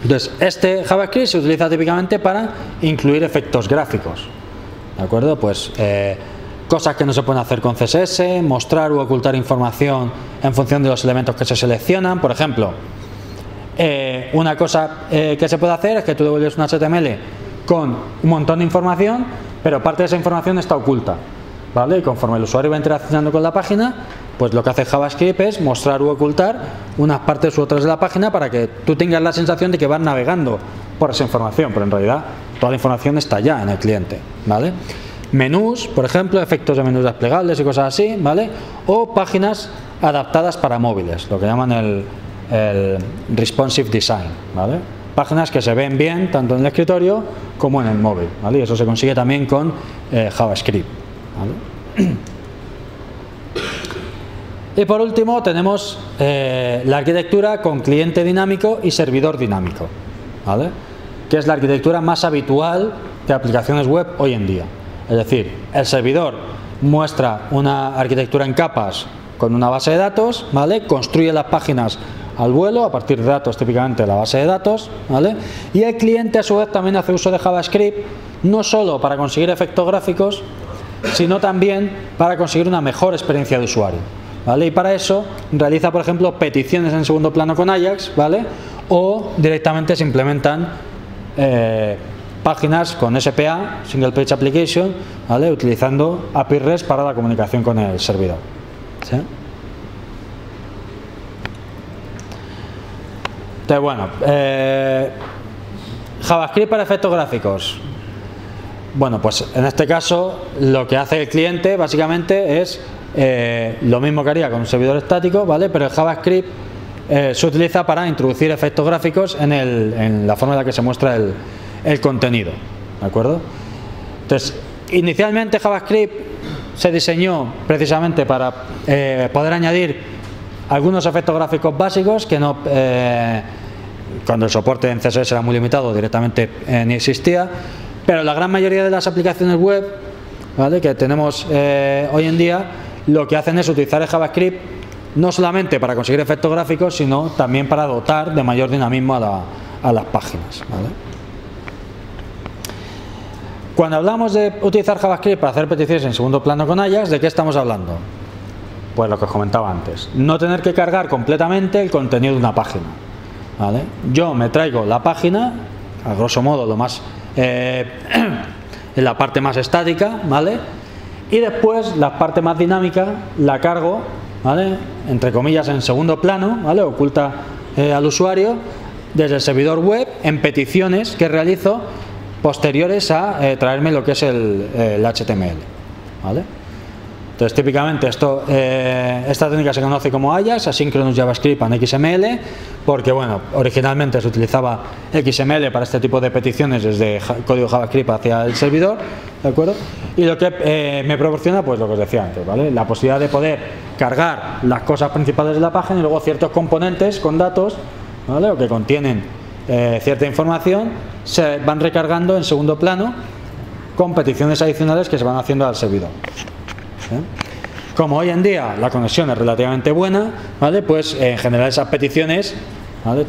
Entonces, este JavaScript se utiliza típicamente para incluir efectos gráficos. ¿De acuerdo? Pues eh, cosas que no se pueden hacer con CSS, mostrar u ocultar información en función de los elementos que se seleccionan. Por ejemplo, eh, una cosa eh, que se puede hacer es que tú devuelves un HTML con un montón de información, pero parte de esa información está oculta. ¿Vale? Y conforme el usuario va interaccionando con la página, pues lo que hace JavaScript es mostrar u ocultar unas partes u otras de la página para que tú tengas la sensación de que vas navegando por esa información, pero en realidad toda la información está ya en el cliente, ¿vale? Menús, por ejemplo, efectos de menús desplegables y cosas así, ¿vale? O páginas adaptadas para móviles, lo que llaman el, responsive design, ¿vale? Páginas que se ven bien tanto en el escritorio como en el móvil, ¿vale? Y eso se consigue también con eh, JavaScript, Y por último tenemos eh, la arquitectura con cliente dinámico y servidor dinámico, ¿vale? que es la arquitectura más habitual de aplicaciones web hoy en día. Es decir, el servidor muestra una arquitectura en capas con una base de datos, ¿vale? construye las páginas al vuelo a partir de datos típicamente la base de datos ¿vale? y el cliente a su vez también hace uso de JavaScript no solo para conseguir efectos gráficos sino también para conseguir una mejor experiencia de usuario ¿vale? y para eso realiza por ejemplo peticiones en segundo plano con Ajax ¿vale? o directamente se implementan eh, páginas con SPA, Single Page Application, ¿vale? utilizando API REST para la comunicación con el servidor. Entonces, bueno, eh, JavaScript para efectos gráficos. Bueno, pues en este caso lo que hace el cliente básicamente es eh, lo mismo que haría con un servidor estático, ¿vale? Pero el JavaScript eh, se utiliza para introducir efectos gráficos en, en, la forma en la que se muestra el, el contenido. ¿De acuerdo? Entonces, inicialmente JavaScript se diseñó precisamente para eh, poder añadir algunos efectos gráficos básicos que no eh, cuando el soporte en CSS era muy limitado directamente ni existía pero la gran mayoría de las aplicaciones web ¿vale? que tenemos hoy en día lo que hacen es utilizar el JavaScript no solamente para conseguir efectos gráficos, sino también para dotar de mayor dinamismo a, las páginas. Cuando hablamos de utilizar JavaScript para hacer peticiones en segundo plano con Ajax, ¿de qué estamos hablando? Pues lo que os comentaba antes, no tener que cargar completamente el contenido de una página. Yo me traigo la página, a grosso modo lo más eh, en la parte más estática, ¿vale? Y después la parte más dinámica la cargo ¿vale? entre comillas en segundo plano, ¿vale? oculta eh, al usuario desde el servidor web en peticiones que realizo posteriores a eh, traerme lo que es el, HTML. ¿vale? Entonces, típicamente esto, eh, esta técnica se conoce como Ajax, Asynchronous JavaScript en XML, porque bueno, originalmente se utilizaba XML para este tipo de peticiones desde código JavaScript hacia el servidor, ¿de acuerdo? Y lo que eh, me proporciona, pues lo que os decía antes, ¿vale? La posibilidad de poder cargar las cosas principales de la página y luego ciertos componentes con datos, ¿vale? O que contienen eh, cierta información, se van recargando en segundo plano con peticiones adicionales que se van haciendo al servidor. ¿Eh? Como hoy en día la conexión es relativamente buena, ¿vale? pues en general esas peticiones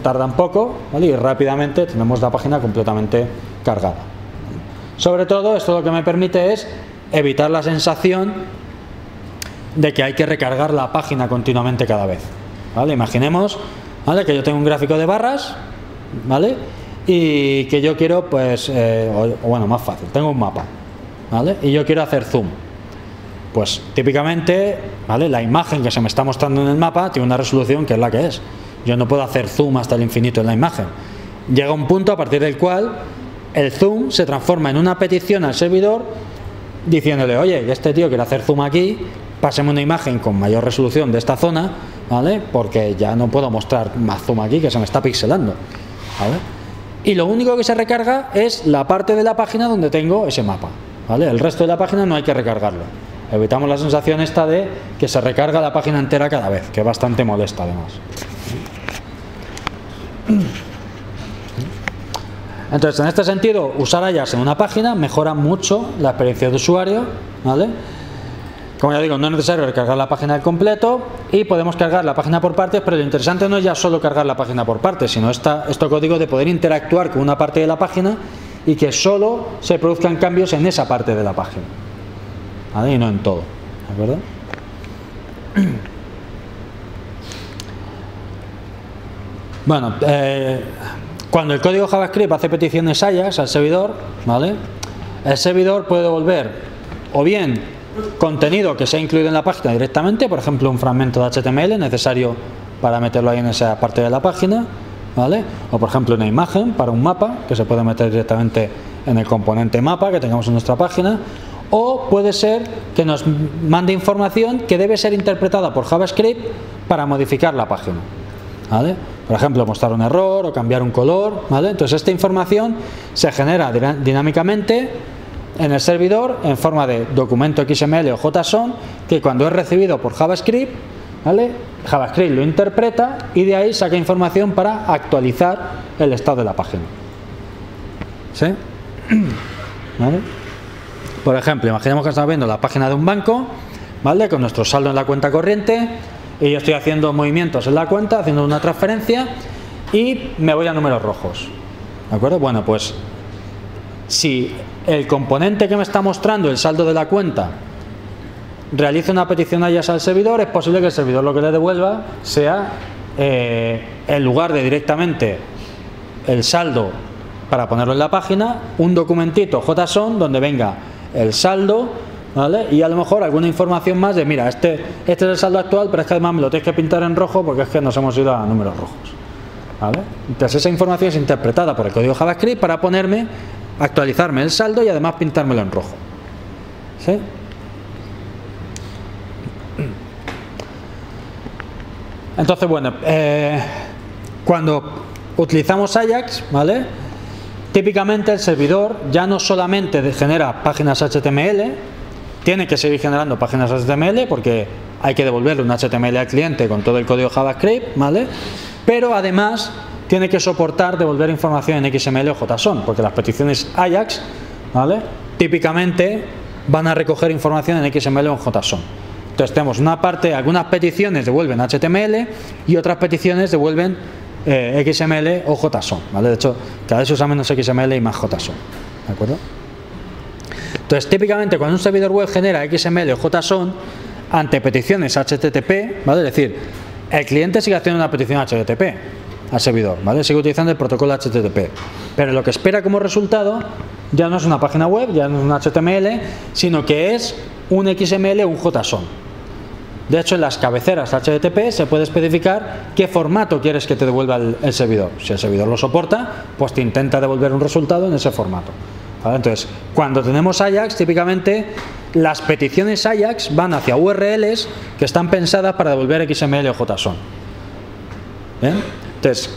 tardan poco y rápidamente tenemos la página completamente cargada. Sobre todo esto lo que me permite es evitar la sensación de que hay que recargar la página continuamente cada vez. ¿vale? Imaginemos ¿vale? que yo tengo un gráfico de barras ¿vale? y que yo quiero, pues, eh, o, bueno, más fácil, tengo un mapa. ¿vale? Y yo quiero hacer zoom. Pues típicamente, ¿vale? La imagen que se me está mostrando en el mapa tiene una resolución que es la que es. Yo no puedo hacer zoom hasta el infinito en la imagen. Llega un punto a partir del cual el zoom se transforma en una petición al servidor diciéndole, oye, este tío quiere hacer zoom aquí, páseme una imagen con mayor resolución de esta zona, ¿vale? Porque ya no puedo mostrar más zoom aquí, que se me está pixelando. Y lo único que se recarga es la parte de la página donde tengo ese mapa, ¿vale? El resto de la página no hay que recargarlo. Evitamos la sensación esta de que se recarga la página entera cada vez, que es bastante molesta además. Entonces, en este sentido, usar Ajax en una página mejora mucho la experiencia de usuario, ¿vale? Como ya digo, no es necesario recargar la página al completo y podemos cargar la página por partes, pero lo interesante no es ya solo cargar la página por partes, sino esta, este código de poder interactuar con una parte de la página y que solo se produzcan cambios en esa parte de la página, no en todo, ¿de acuerdo? Bueno, eh, cuando el código JavaScript hace peticiones Ajax al servidor, ¿vale? El servidor puede devolver o bien contenido que se ha incluido en la página directamente, por ejemplo, un fragmento de HTML necesario para meterlo ahí en esa parte de la página, ¿vale? O por ejemplo una imagen para un mapa que se puede meter directamente en el componente mapa que tengamos en nuestra página, o puede ser que nos mande información que debe ser interpretada por JavaScript para modificar la página. Por ejemplo, mostrar un error o cambiar un color, ¿vale? Entonces esta información se genera dinámicamente en el servidor en forma de documento XML o JSON que cuando es recibido por JavaScript, ¿vale? JavaScript lo interpreta y de ahí saca información para actualizar el estado de la página. ¿Sí? ¿Vale? Por ejemplo, imaginemos que estamos viendo la página de un banco, ¿vale? Con nuestro saldo en la cuenta corriente y yo estoy haciendo movimientos en la cuenta, haciendo una transferencia y me voy a números rojos. ¿De acuerdo? Bueno, pues si el componente que me está mostrando el saldo de la cuenta realiza una petición a al servidor, es posible que el servidor lo que le devuelva sea, eh, en lugar de directamente el saldo para ponerlo en la página, un documentito JSON donde venga el saldo y a lo mejor alguna información más de, mira, este, este es el saldo actual, pero es que además me lo tienes que pintar en rojo porque es que nos hemos ido a números rojos. ¿Vale? Entonces esa información es interpretada por el código JavaScript para ponerme, actualizarme el saldo y además pintármelo en rojo. ¿Sí? Entonces, bueno, eh, cuando utilizamos Ajax, ¿vale? Típicamente el servidor ya no solamente genera páginas HTML, tiene que seguir generando páginas HTML porque hay que devolverle un HTML al cliente con todo el código JavaScript, ¿vale? Pero además tiene que soportar devolver información en XML o JSON, porque las peticiones Ajax, ¿vale? Típicamente van a recoger información en XML o en JSON. Entonces tenemos una parte, algunas peticiones devuelven HTML y otras peticiones devuelven eh, XML o JSON, ¿vale? De hecho, cada vez usa menos XML y más JSON, ¿de acuerdo? Entonces, típicamente cuando un servidor web genera XML o JSON ante peticiones HTTP, ¿vale? Es decir, el cliente sigue haciendo una petición HTTP al servidor, ¿vale? Sigue utilizando el protocolo HTTP. Pero lo que espera como resultado ya no es una página web, ya no es un HTML, sino que es un XML o un JSON. De hecho, en las cabeceras HTTP se puede especificar qué formato quieres que te devuelva el servidor. Si el servidor lo soporta, pues te intenta devolver un resultado en ese formato. Entonces, cuando tenemos Ajax, típicamente las peticiones Ajax van hacia URLs que están pensadas para devolver XML o JSON. Entonces,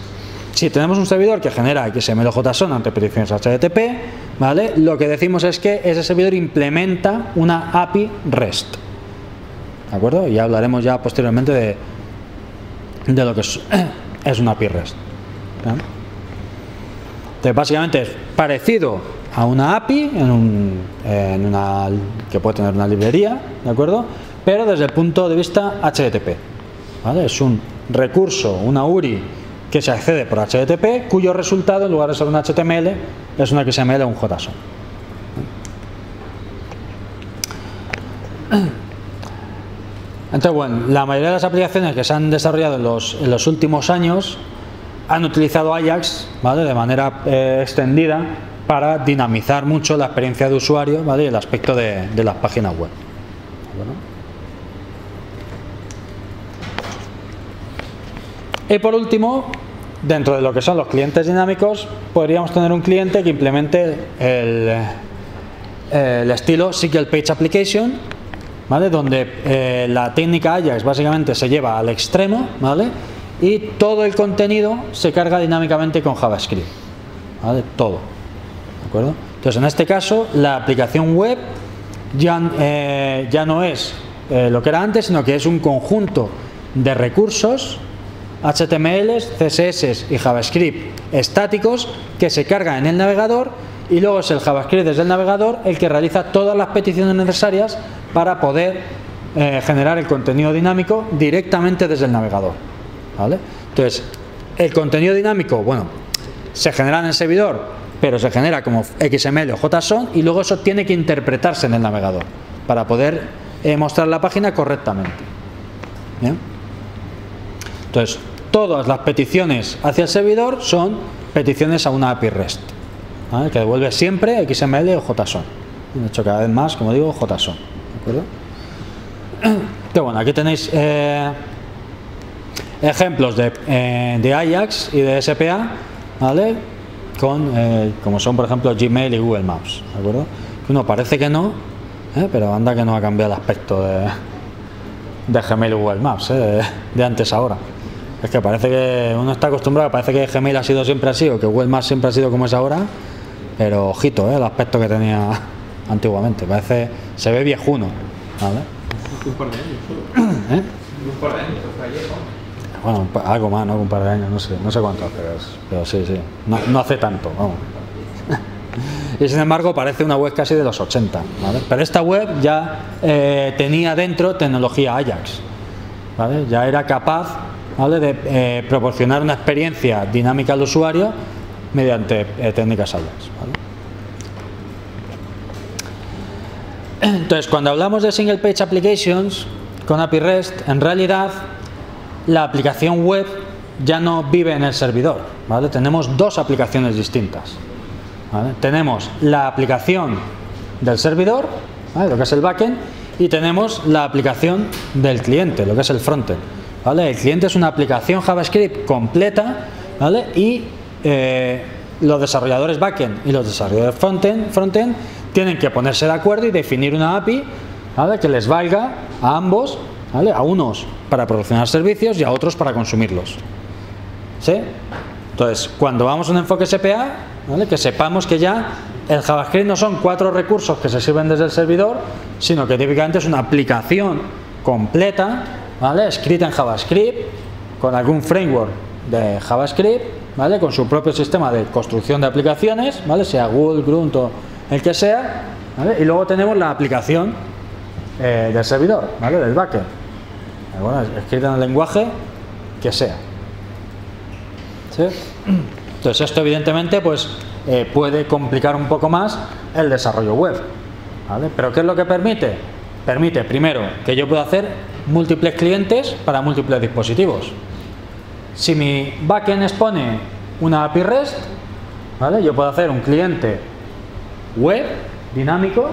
si tenemos un servidor que genera XML o JSON ante peticiones HTTP, ¿vale? lo que decimos es que ese servidor implementa una API REST. ¿De acuerdo? Y hablaremos ya posteriormente de, de lo que es, es una API REST. Entonces, básicamente es parecido a una API en, una, que puede tener una librería, ¿de acuerdo? Pero desde el punto de vista HTTP. Es un recurso, una URI que se accede por HTTP, cuyo resultado, en lugar de ser un HTML, es una XML o un JSON. Entonces, bueno, la mayoría de las aplicaciones que se han desarrollado en los, en los últimos años han utilizado Ajax de manera eh, extendida para dinamizar mucho la experiencia de usuario ¿vale? y el aspecto de, las páginas web. Y por último, dentro de lo que son los clientes dinámicos, podríamos tener un cliente que implemente el, el estilo Single Page Application, ¿vale? donde eh, la técnica Ajax básicamente se lleva al extremo ¿vale? y todo el contenido se carga dinámicamente con JavaScript. ¿vale? Todo. ¿De acuerdo? Entonces, en este caso, la aplicación web ya, eh, ya no es eh, lo que era antes, sino que es un conjunto de recursos HTML, CSS y JavaScript estáticos que se cargan en el navegador y luego es el JavaScript desde el navegador el que realiza todas las peticiones necesarias para poder eh, generar el contenido dinámico directamente desde el navegador. Entonces, el contenido dinámico, bueno, se genera en el servidor, pero se genera como XML o JSON y luego eso tiene que interpretarse en el navegador para poder eh, mostrar la página correctamente. Entonces, todas las peticiones hacia el servidor son peticiones a una API REST, que devuelve siempre XML o JSON. De hecho, cada vez más, como digo, JSON. ¿De acuerdo? Que bueno, aquí tenéis eh, ejemplos de, eh, de, Ajax y de SPA, ¿vale? Con, eh, como son, por ejemplo, Gmail y Google Maps. ¿De acuerdo? Uno parece que no, pero anda que no ha cambiado el aspecto de, de Gmail y Google Maps, de antes a ahora. Es que parece que uno está acostumbrado, parece que Gmail ha sido siempre así o que Google Maps siempre ha sido como es ahora, pero ojito, ¿eh? el aspecto que tenía antiguamente, parece, se ve viejuno. ¿vale? Un par de años ¿Eh? Un par de años, Bueno, algo más, ¿no? Un par de años, no sé, no sé cuánto, pero, pero sí, sí, no, no, hace tanto, vamos. Y sin embargo parece una web casi de los 80, ¿vale? Pero esta web ya eh, tenía dentro tecnología Ajax, ¿vale? Ya era capaz de eh, proporcionar una experiencia dinámica al usuario mediante eh, técnicas Ajax. Entonces, cuando hablamos de Single Page Applications con API REST, en realidad la aplicación web ya no vive en el servidor. ¿vale? Tenemos dos aplicaciones distintas. Tenemos la aplicación del servidor, lo que es el backend, y tenemos la aplicación del cliente, lo que es el frontend. El cliente es una aplicación JavaScript completa, Y eh, los desarrolladores backend y los desarrolladores frontend, frontend tienen que ponerse de acuerdo y definir una API que les valga a ambos, a unos para proporcionar servicios y a otros para consumirlos. ¿Sí? Entonces, cuando vamos a un enfoque SPA, que sepamos que ya el JavaScript no son cuatro recursos que se sirven desde el servidor, sino que típicamente es una aplicación completa ¿vale? escrita en JavaScript, con algún framework de JavaScript, ¿vale? con su propio sistema de construcción de aplicaciones, ¿vale? sea Google, Grunt o el que sea, y luego tenemos la aplicación eh, del servidor, ¿vale? del backend, bueno, escrita en el lenguaje que sea. Entonces esto evidentemente pues, eh, puede complicar un poco más el desarrollo web. ¿vale? ¿Pero qué es lo que permite? Permite, primero, que yo pueda hacer múltiples clientes para múltiples dispositivos. Si mi backend expone una API REST, ¿vale? yo puedo hacer un cliente web dinámico,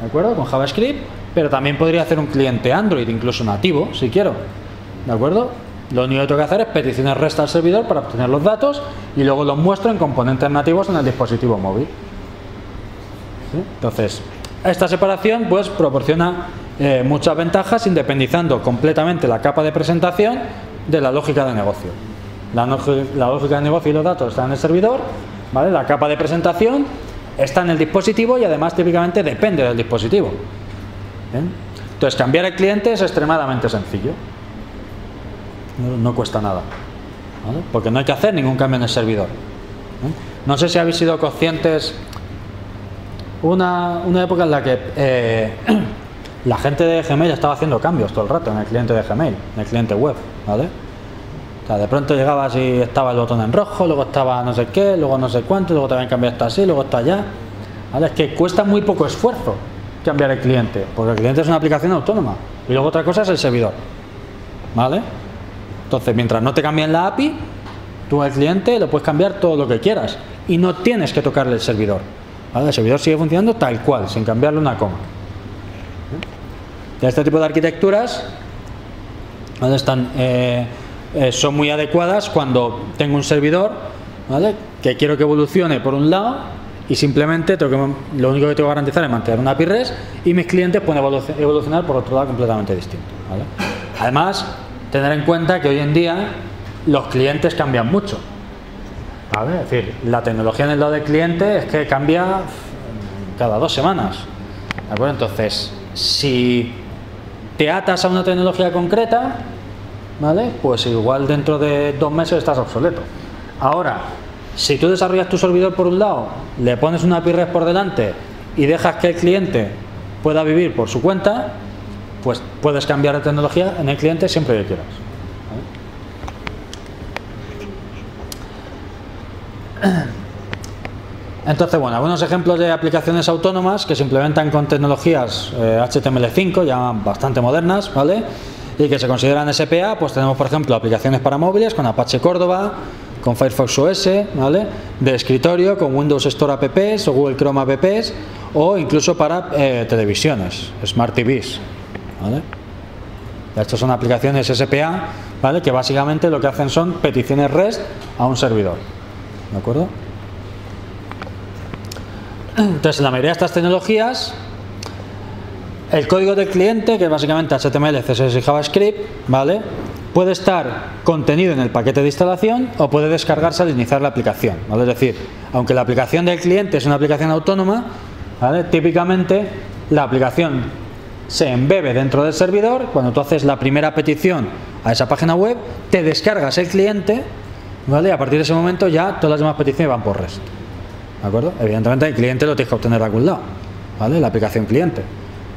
¿de acuerdo? Con JavaScript, pero también podría hacer un cliente Android, incluso nativo, si quiero, ¿de acuerdo? Lo único que tengo que hacer es peticiones REST al servidor para obtener los datos y luego los muestro en componentes nativos en el dispositivo móvil. Entonces, esta separación pues proporciona eh, muchas ventajas independizando completamente la capa de presentación de la lógica de negocio. La, lógica de negocio y los datos están en el servidor, ¿vale? la capa de presentación está en el dispositivo y además típicamente depende del dispositivo. Entonces cambiar el cliente es extremadamente sencillo. No, cuesta nada. Porque no hay que hacer ningún cambio en el servidor. No sé si habéis sido conscientes una, una época en la que eh, la gente de Gmail estaba haciendo cambios todo el rato en el cliente de Gmail, en el cliente web, ¿vale? O de pronto llegabas y estaba el botón en rojo, luego estaba no sé qué, luego no sé cuánto, luego también cambiar esto así, luego está allá. ¿Vale? Es que cuesta muy poco esfuerzo cambiar el cliente, porque el cliente es una aplicación autónoma. Y luego otra cosa es el servidor. ¿Vale? Entonces, mientras no te cambien la API, Tú al cliente le puedes cambiar todo lo que quieras y no tienes que tocarle el servidor. El servidor sigue funcionando tal cual, sin cambiarle una coma. este tipo de arquitecturas están, eh, eh, son muy adecuadas cuando tengo un servidor que quiero que evolucione por un lado y simplemente lo único que tengo que garantizar es mantener una API y mis clientes pueden evolucionar por otro lado completamente distinto. Además, tener en cuenta que hoy en día los clientes cambian mucho. Es decir, la tecnología en el lado del cliente es que cambia cada dos semanas. Entonces, si te atas a una tecnología concreta, ¿vale? Pues igual dentro de dos meses estás obsoleto. Ahora, si tú desarrollas tu servidor por un lado, le pones una API por delante y dejas que el cliente pueda vivir por su cuenta, pues puedes cambiar de tecnología en el cliente siempre que quieras. Entonces, bueno, algunos ejemplos de aplicaciones autónomas que se implementan con tecnologías HTML5, eh, ya bastante modernas, ¿vale? Y que se consideran SPA, pues tenemos, por ejemplo, aplicaciones para móviles con Apache Córdoba, con Firefox OS, ¿vale? De escritorio con Windows Store Apps o Google Chrome Apps o incluso para eh, televisiones, Smart TVs, ¿vale? Estas son aplicaciones SPA, ¿vale? Que básicamente lo que hacen son peticiones REST a un servidor. ¿De acuerdo? Entonces, en la mayoría de estas tecnologías, el código del cliente, que es básicamente HTML, CSS y JavaScript, ¿vale? Puede estar contenido en el paquete de instalación o puede descargarse al iniciar la aplicación. Es decir, aunque la aplicación del cliente es una aplicación autónoma. Típicamente la aplicación se embebe dentro del servidor, cuando tú haces la primera petición a esa página web, te descargas el cliente ¿Vale? a partir de ese momento ya todas las demás peticiones van por REST. ¿De acuerdo? Evidentemente el cliente lo tienes que obtener de algún lado. ¿Vale? La aplicación cliente.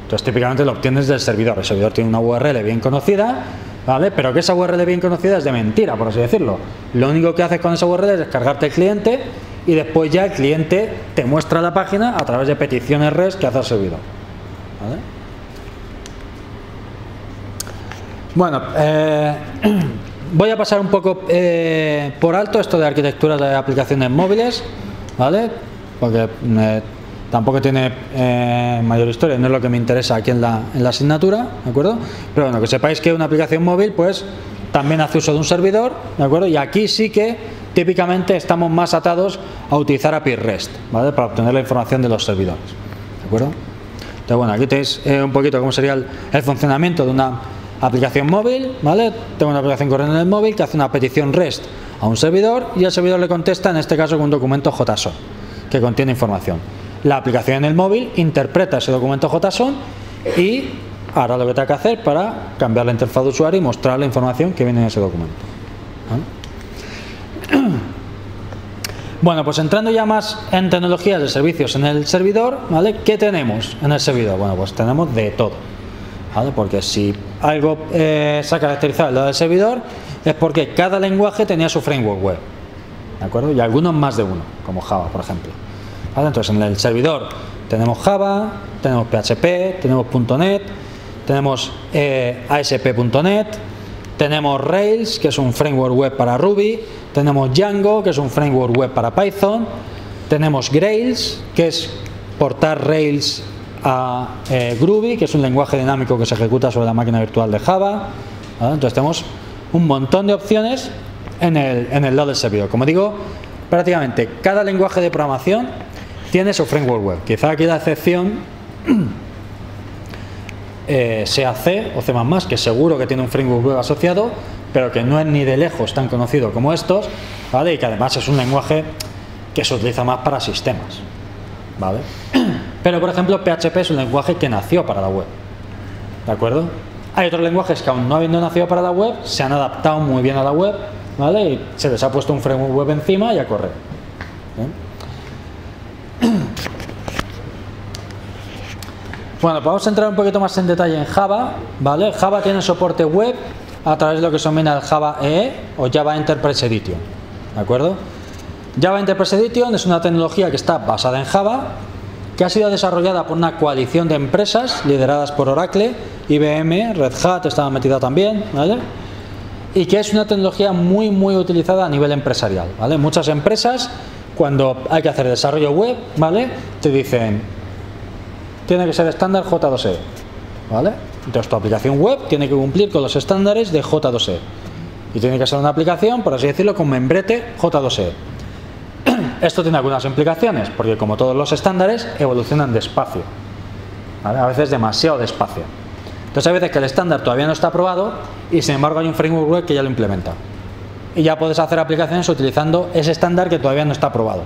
Entonces típicamente lo obtienes del servidor. El servidor tiene una URL bien conocida, ¿vale? Pero que esa URL bien conocida es de mentira, por así decirlo. Lo único que haces con esa URL es descargarte el cliente y después ya el cliente te muestra la página a través de peticiones REST que hace el servidor. ¿Vale? Bueno, eh, voy a pasar un poco eh, por alto esto de arquitectura de aplicaciones móviles, ¿vale? Porque eh, tampoco tiene eh, mayor historia, no es lo que me interesa aquí en la, en la asignatura, ¿de acuerdo? Pero bueno, que sepáis que una aplicación móvil, pues también hace uso de un servidor, ¿de acuerdo? Y aquí sí que típicamente estamos más atados a utilizar API REST, ¿vale? Para obtener la información de los servidores, ¿de acuerdo? Entonces, bueno, aquí tenéis un poquito cómo sería el funcionamiento de una aplicación móvil, ¿vale? Tengo una aplicación corriendo en el móvil que hace una petición REST a un servidor y el servidor le contesta, en este caso, con un documento JSON que contiene información. La aplicación en el móvil interpreta ese documento JSON y hará lo que tenga que hacer para cambiar la interfaz de usuario y mostrar la información que viene en ese documento. Bueno, pues entrando ya más en tecnologías de servicios en el servidor, ¿vale? ¿Qué tenemos en el servidor? Bueno, pues tenemos de todo. Porque si algo eh, se ha caracterizado el lado del servidor es porque cada lenguaje tenía su framework web, ¿de acuerdo? Y algunos más de uno, como Java, por ejemplo. Entonces en el servidor tenemos Java, tenemos PHP, tenemos .NET, tenemos eh, ASP.NET, tenemos Rails, que es un framework web para Ruby, tenemos Django, que es un framework web para Python, tenemos Grails, que es portar Rails a eh, Groovy, que es un lenguaje dinámico que se ejecuta sobre la máquina virtual de Java. Entonces tenemos un montón de opciones en el, en el lado del servidor. Como digo, prácticamente cada lenguaje de programación tiene su framework web. Quizá aquí la excepción eh, sea C o C++, que seguro que tiene un framework web asociado, pero que no es ni de lejos tan conocido como estos, ¿vale? y que además es un lenguaje que se utiliza más para sistemas. ¿vale? Pero, por ejemplo, PHP es un lenguaje que nació para la web. ¿De acuerdo? Hay otros lenguajes que aún no habiendo nacido para la web, se han adaptado muy bien a la web, ¿vale? Y se les ha puesto un framework web encima y a correr. Bueno, pues vamos a entrar un poquito más en detalle en Java, ¿vale? Java tiene soporte web a través de lo que se denomina el Java EE o Java Enterprise Edition, ¿de acuerdo? Java Enterprise Edition es una tecnología que está basada en Java, que ha sido desarrollada por una coalición de empresas lideradas por Oracle, IBM, Red Hat estaba metida también, ¿vale? y que es una tecnología muy muy utilizada a nivel empresarial, ¿vale? Muchas empresas cuando hay que hacer desarrollo web, ¿vale? Te dicen tiene que ser estándar J2E, ¿vale? Entonces tu aplicación web tiene que cumplir con los estándares de J2E y tiene que ser una aplicación, por así decirlo, con membrete J2E. Esto tiene algunas implicaciones, porque como todos los estándares, evolucionan despacio, ¿vale? a veces demasiado despacio. Entonces hay veces que el estándar todavía no está aprobado y sin embargo hay un framework web que ya lo implementa. Y ya puedes hacer aplicaciones utilizando ese estándar que todavía no está aprobado.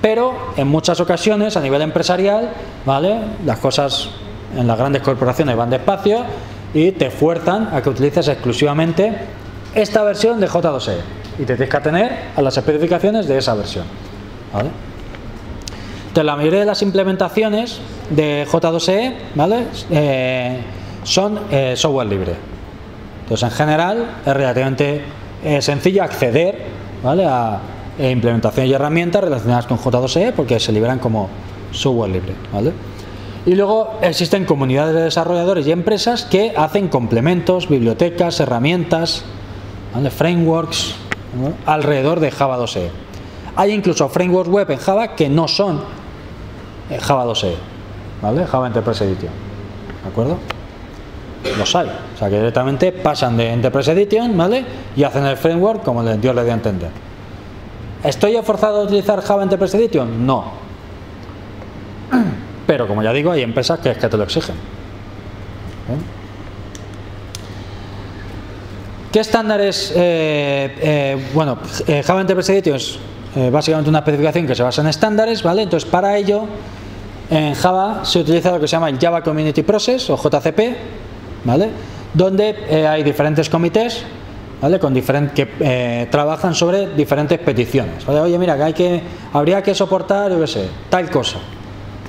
Pero en muchas ocasiones a nivel empresarial, ¿vale? Las cosas en las grandes corporaciones van despacio y te fuerzan a que utilices exclusivamente esta versión de J2E y te tienes que atener a las especificaciones de esa versión. ¿vale? Entonces, la mayoría de las implementaciones de J2E ¿vale? Eh, son eh, software libre. Entonces, en general, es relativamente eh, sencillo acceder ¿vale? a implementaciones y herramientas relacionadas con J2E porque se liberan como software libre. ¿vale? Y luego existen comunidades de desarrolladores y empresas que hacen complementos, bibliotecas, herramientas, frameworks alrededor de Java 2E. Hay incluso frameworks web en Java que no son eh, Java 2E, ¿vale? Java Enterprise Edition. ¿De acuerdo? Los hay. O sea que directamente pasan de Enterprise Edition, ¿vale? Y hacen el framework como Dios le dio a entender. ¿Estoy forzado a utilizar Java Enterprise Edition? No. Pero como ya digo, hay empresas que es que te lo exigen. ¿Qué estándares? Eh, eh, bueno, eh, Java Enterprise Edition es básicamente una especificación que se basa en estándares, ¿vale? Entonces, para ello, en Java se utiliza lo que se llama el Java Community Process o JCP, ¿vale? Donde hay diferentes comités, ¿vale? Con que trabajan sobre diferentes peticiones. Oye, mira, que hay que, habría que soportar, yo qué sé, tal cosa,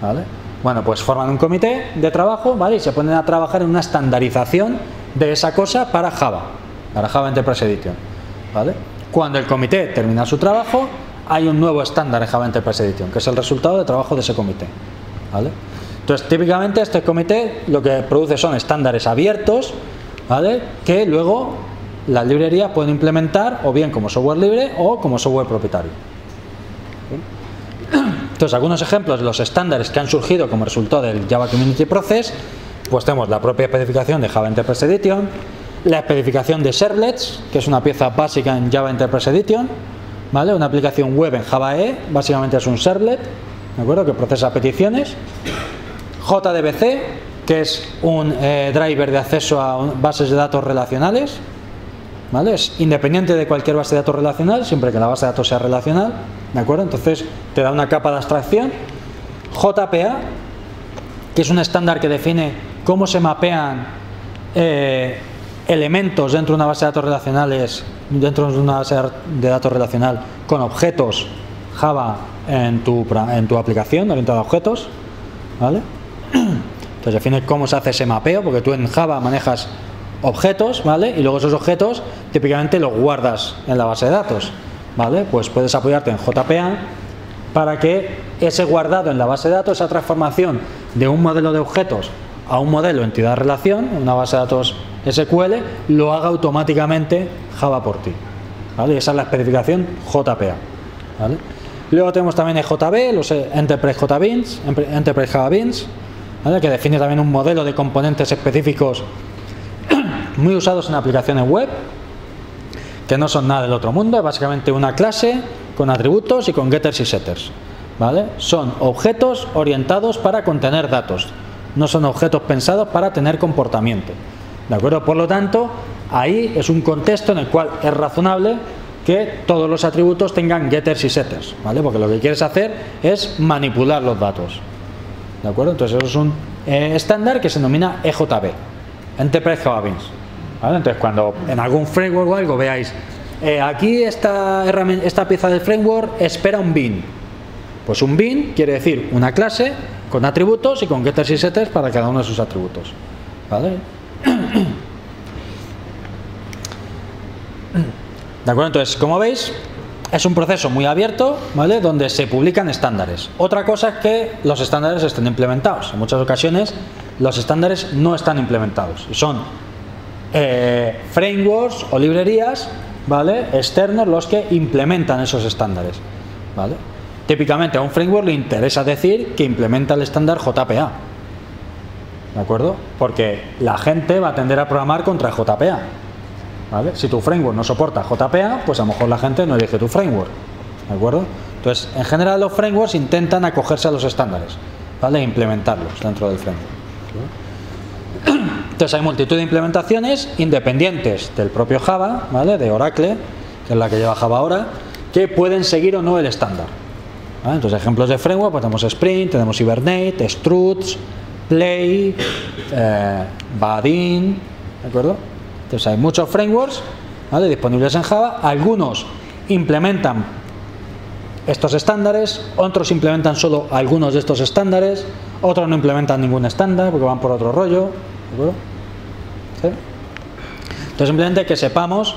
¿vale? Bueno, pues forman un comité de trabajo, ¿vale? Y se ponen a trabajar en una estandarización de esa cosa para Java, Java Enterprise Edition, ¿vale? Cuando el comité termina su trabajo, hay un nuevo estándar en Java Enterprise Edition, que es el resultado de trabajo de ese comité, ¿vale? Entonces, típicamente este comité lo que produce son estándares abiertos, ¿vale? Que luego las librerías pueden implementar o bien como software libre o como software propietario. Entonces, algunos ejemplos de los estándares que han surgido como resultado del Java Community Process, pues tenemos la propia especificación de Java Enterprise Edition, la especificación de servlets, que es una pieza básica en Java Enterprise Edition, ¿vale? Una aplicación web en Java E, básicamente es un servlet, ¿de acuerdo? Que procesa peticiones. JDBC, que es un eh, driver de acceso a bases de datos relacionales, ¿vale? Es independiente de cualquier base de datos relacional, siempre que la base de datos sea relacional, ¿de acuerdo? Entonces te da una capa de abstracción. JPA, que es un estándar que define cómo se mapean eh, elementos dentro de una base de datos relacionales, dentro de una base de datos relacional con objetos Java en tu, en tu aplicación orientada a objetos, ¿vale? Entonces define cómo se hace ese mapeo, porque tú en Java manejas objetos, ¿vale? Y luego esos objetos típicamente los guardas en la base de datos, ¿vale? Pues puedes apoyarte en JPA para que ese guardado en la base de datos, esa transformación de un modelo de objetos a un modelo entidad-relación, una base de datos SQL, lo haga automáticamente Java por ti, ¿vale? Esa es la especificación JPA. Luego tenemos también el JB, los Enterprise JBeans, Enterprise Java Beans, que define también un modelo de componentes específicos muy usados en aplicaciones web, que no son nada del otro mundo, es básicamente una clase con atributos y con getters y setters. ¿vale? Son objetos orientados para contener datos, no son objetos pensados para tener comportamiento. ¿De acuerdo? Por lo tanto, ahí es un contexto en el cual es razonable que todos los atributos tengan getters y setters, ¿vale? Porque lo que quieres hacer es manipular los datos. ¿De acuerdo? Entonces eso es un eh, estándar que se denomina EJB, Enterprise Java Beans. Entonces, cuando en algún framework o algo veáis, eh, aquí esta, esta pieza del framework espera un bin. Pues un bin quiere decir una clase con atributos y con getters y setters para cada uno de sus atributos. ¿Vale? ¿De acuerdo? Entonces, como veis, es un proceso muy abierto, ¿vale? Donde se publican estándares. Otra cosa es que los estándares estén implementados. En muchas ocasiones los estándares no están implementados son eh, frameworks o librerías ¿vale? externos los que implementan esos estándares. ¿vale? Típicamente a un framework le interesa decir que implementa el estándar JPA. ¿De acuerdo? Porque la gente va a tender a programar contra JPA. ¿Vale? Si tu framework no soporta JPA, pues a lo mejor la gente no elige tu framework. ¿De acuerdo? Entonces, en general los frameworks intentan acogerse a los estándares, ¿vale? E implementarlos dentro del framework. Entonces hay multitud de implementaciones independientes del propio Java, ¿vale? De Oracle, que es la que lleva Java ahora, que pueden seguir o no el estándar. Entonces, ejemplos de framework, pues tenemos Spring, tenemos Hibernate, Struts, Play, eh, Badin, ¿de acuerdo? Entonces hay muchos frameworks disponibles en Java, algunos implementan estos estándares, otros implementan solo algunos de estos estándares, otros no implementan ningún estándar porque van por otro rollo, ¿de acuerdo? Entonces simplemente que sepamos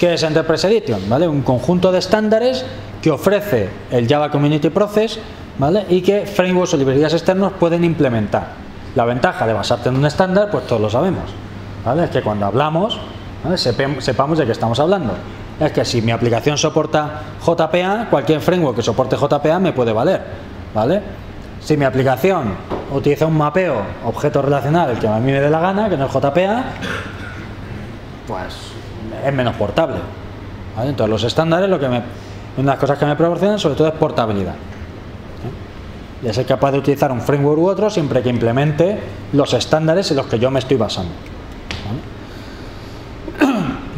qué es Enterprise Edition, ¿vale? Un conjunto de estándares que ofrece el Java Community Process, ¿vale? Y que frameworks o librerías externos pueden implementar. La ventaja de basarte en un estándar, pues todos lo sabemos. Es que cuando hablamos, sepamos de qué estamos hablando. Es que si mi aplicación soporta JPA, cualquier framework que soporte JPA me puede valer. ¿vale? Si mi aplicación utiliza un mapeo objeto relacional, el que a mí me dé la gana, que no es JPA, pues es menos portable. Entonces los estándares, lo que me, una de las cosas que me proporcionan sobre todo es portabilidad y ser capaz de utilizar un framework u otro siempre que implemente los estándares en los que yo me estoy basando.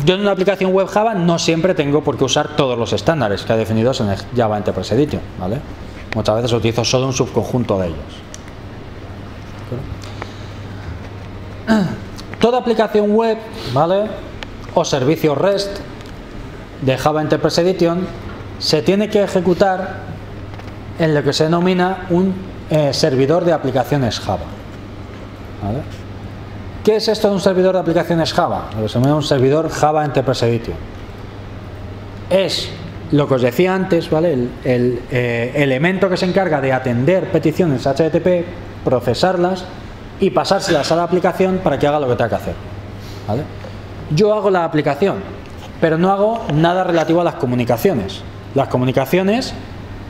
Yo en una aplicación web Java no siempre tengo por qué usar todos los estándares que ha definido en el Java Enterprise Edition. Muchas veces utilizo solo un subconjunto de ellos. Toda aplicación web ¿vale? o servicio REST de Java Enterprise Edition se tiene que ejecutar en lo que se denomina un eh, servidor de aplicaciones Java. ¿Qué es esto de un servidor de aplicaciones Java? Lo que se denomina un servidor Java Enterprise Edition. Es lo que os decía antes, ¿vale? El, eh, elemento que se encarga de atender peticiones HTTP, procesarlas y pasárselas a la aplicación para que haga lo que tenga que hacer. Yo hago la aplicación, pero no hago nada relativo a las comunicaciones. Las comunicaciones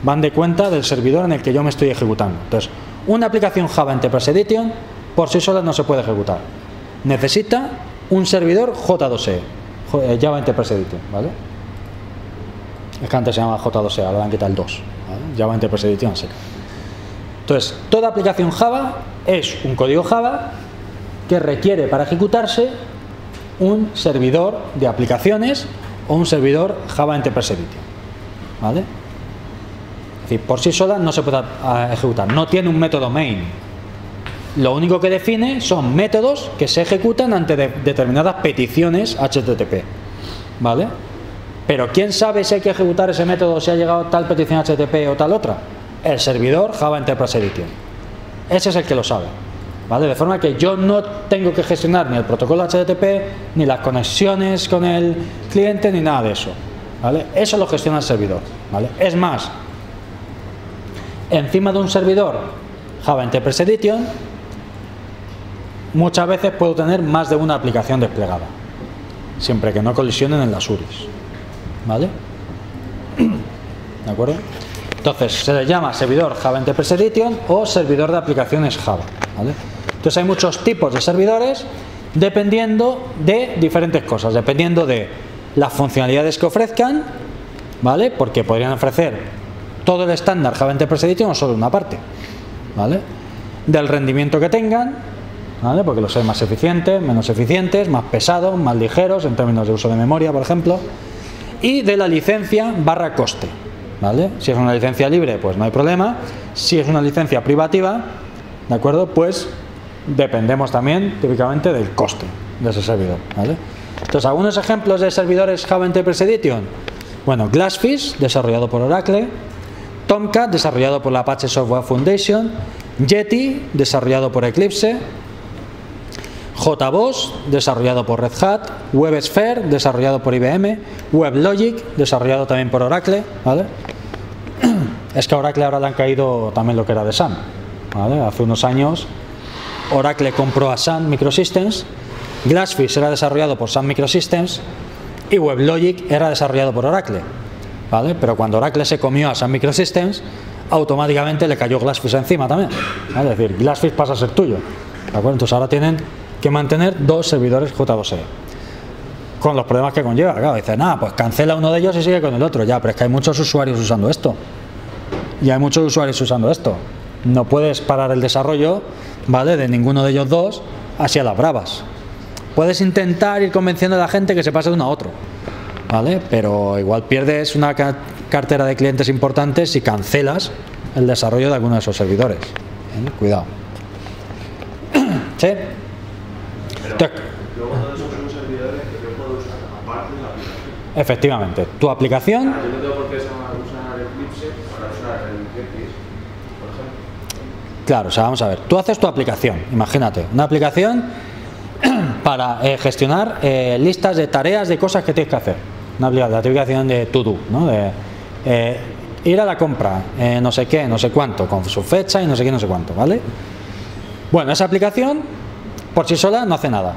van de cuenta del servidor en el que yo me estoy ejecutando. Entonces, una aplicación Java Enterprise Edition por sí sola no se puede ejecutar. Necesita un servidor J2E, eh, Java Enterprise Edition, ¿vale? Es que antes se llama J2E, ahora han quitado el 2, Java Enterprise Edition. Entonces, toda aplicación Java es un código Java que requiere para ejecutarse un servidor de aplicaciones o un servidor Java Enterprise Edition. ¿Vale? Decir, por sí sola no se puede ah, ejecutar, no tiene un método main. Lo único que define son métodos que se ejecutan ante determinadas peticiones HTTP. ¿Vale? Pero ¿quién sabe si hay que ejecutar ese método, si ha llegado tal petición HTTP o tal otra? El servidor Java Enterprise Edition. Ese es el que lo sabe. ¿Vale? De forma que yo no tengo que gestionar ni el protocolo HTTP, ni las conexiones con el cliente, ni nada de eso. ¿Vale? Eso lo gestiona el servidor. ¿Vale? Es más, encima de un servidor Java Enterprise Edition, muchas veces puedo tener más de una aplicación desplegada, siempre que no colisionen en las URIs. ¿Vale? ¿De acuerdo? Entonces se le llama servidor Java Enterprise Edition o servidor de aplicaciones Java. ¿vale? Entonces hay muchos tipos de servidores dependiendo de diferentes cosas, dependiendo de las funcionalidades que ofrezcan, ¿vale? Porque podrían ofrecer todo el estándar Java Enterprise Edition o solo una parte, ¿vale? Del rendimiento que tengan, ¿vale? Porque los hay más eficientes, menos eficientes, más pesados, más ligeros en términos de uso de memoria, por ejemplo, y de la licencia barra coste, ¿vale? Si es una licencia libre, pues no hay problema. Si es una licencia privativa, ¿de acuerdo? Pues dependemos también típicamente del coste de ese servidor, ¿vale? Entonces, algunos ejemplos de servidores Java Enterprise Edition. Bueno, Glassfish, desarrollado por Oracle, Tomcat, desarrollado por la Apache Software Foundation, Yeti, desarrollado por Eclipse, JBoss, desarrollado por Red Hat, WebSphere, desarrollado por IBM, WebLogic, desarrollado también por Oracle, ¿vale? Es que a Oracle ahora le han caído también lo que era de Sun, ¿vale? Hace unos años Oracle compró a Sun Microsystems Glassfish era desarrollado por Sun Microsystems y WebLogic era desarrollado por Oracle. ¿Vale? Pero cuando Oracle se comió a Sun Microsystems, automáticamente le cayó Glassfish encima también. Es decir, Glassfish pasa a ser tuyo. ¿de acuerdo? Entonces ahora tienen que mantener dos servidores J2E. Con los problemas que conlleva. Claro, dice, nada, pues cancela uno de ellos y sigue con el otro. Ya, pero es que hay muchos usuarios usando esto. Y hay muchos usuarios usando esto. No puedes parar el desarrollo, ¿vale? De ninguno de ellos dos hacia las bravas. Puedes intentar ir convenciendo a la gente que se pase de uno a otro, ¿vale? Pero igual pierdes una cartera de clientes importantes si cancelas el desarrollo de alguno de esos servidores. ¿eh? Cuidado. ¿Sí? luego todos esos son servidores que yo puedo usar aparte de la aplicación. Efectivamente, tu aplicación. Yo no tengo por qué usar Eclipse para usar el Eclipse, por ejemplo. Claro, o sea, vamos a ver, tú haces tu aplicación, imagínate, una aplicación para eh, gestionar eh, listas de tareas de cosas que tienes que hacer. Una aplicación de to do, ¿no? De, eh, ir a la compra, no sé qué, no sé cuánto, con su fecha y no sé qué, no sé cuánto, ¿vale? Bueno, esa aplicación por sí sola no hace nada.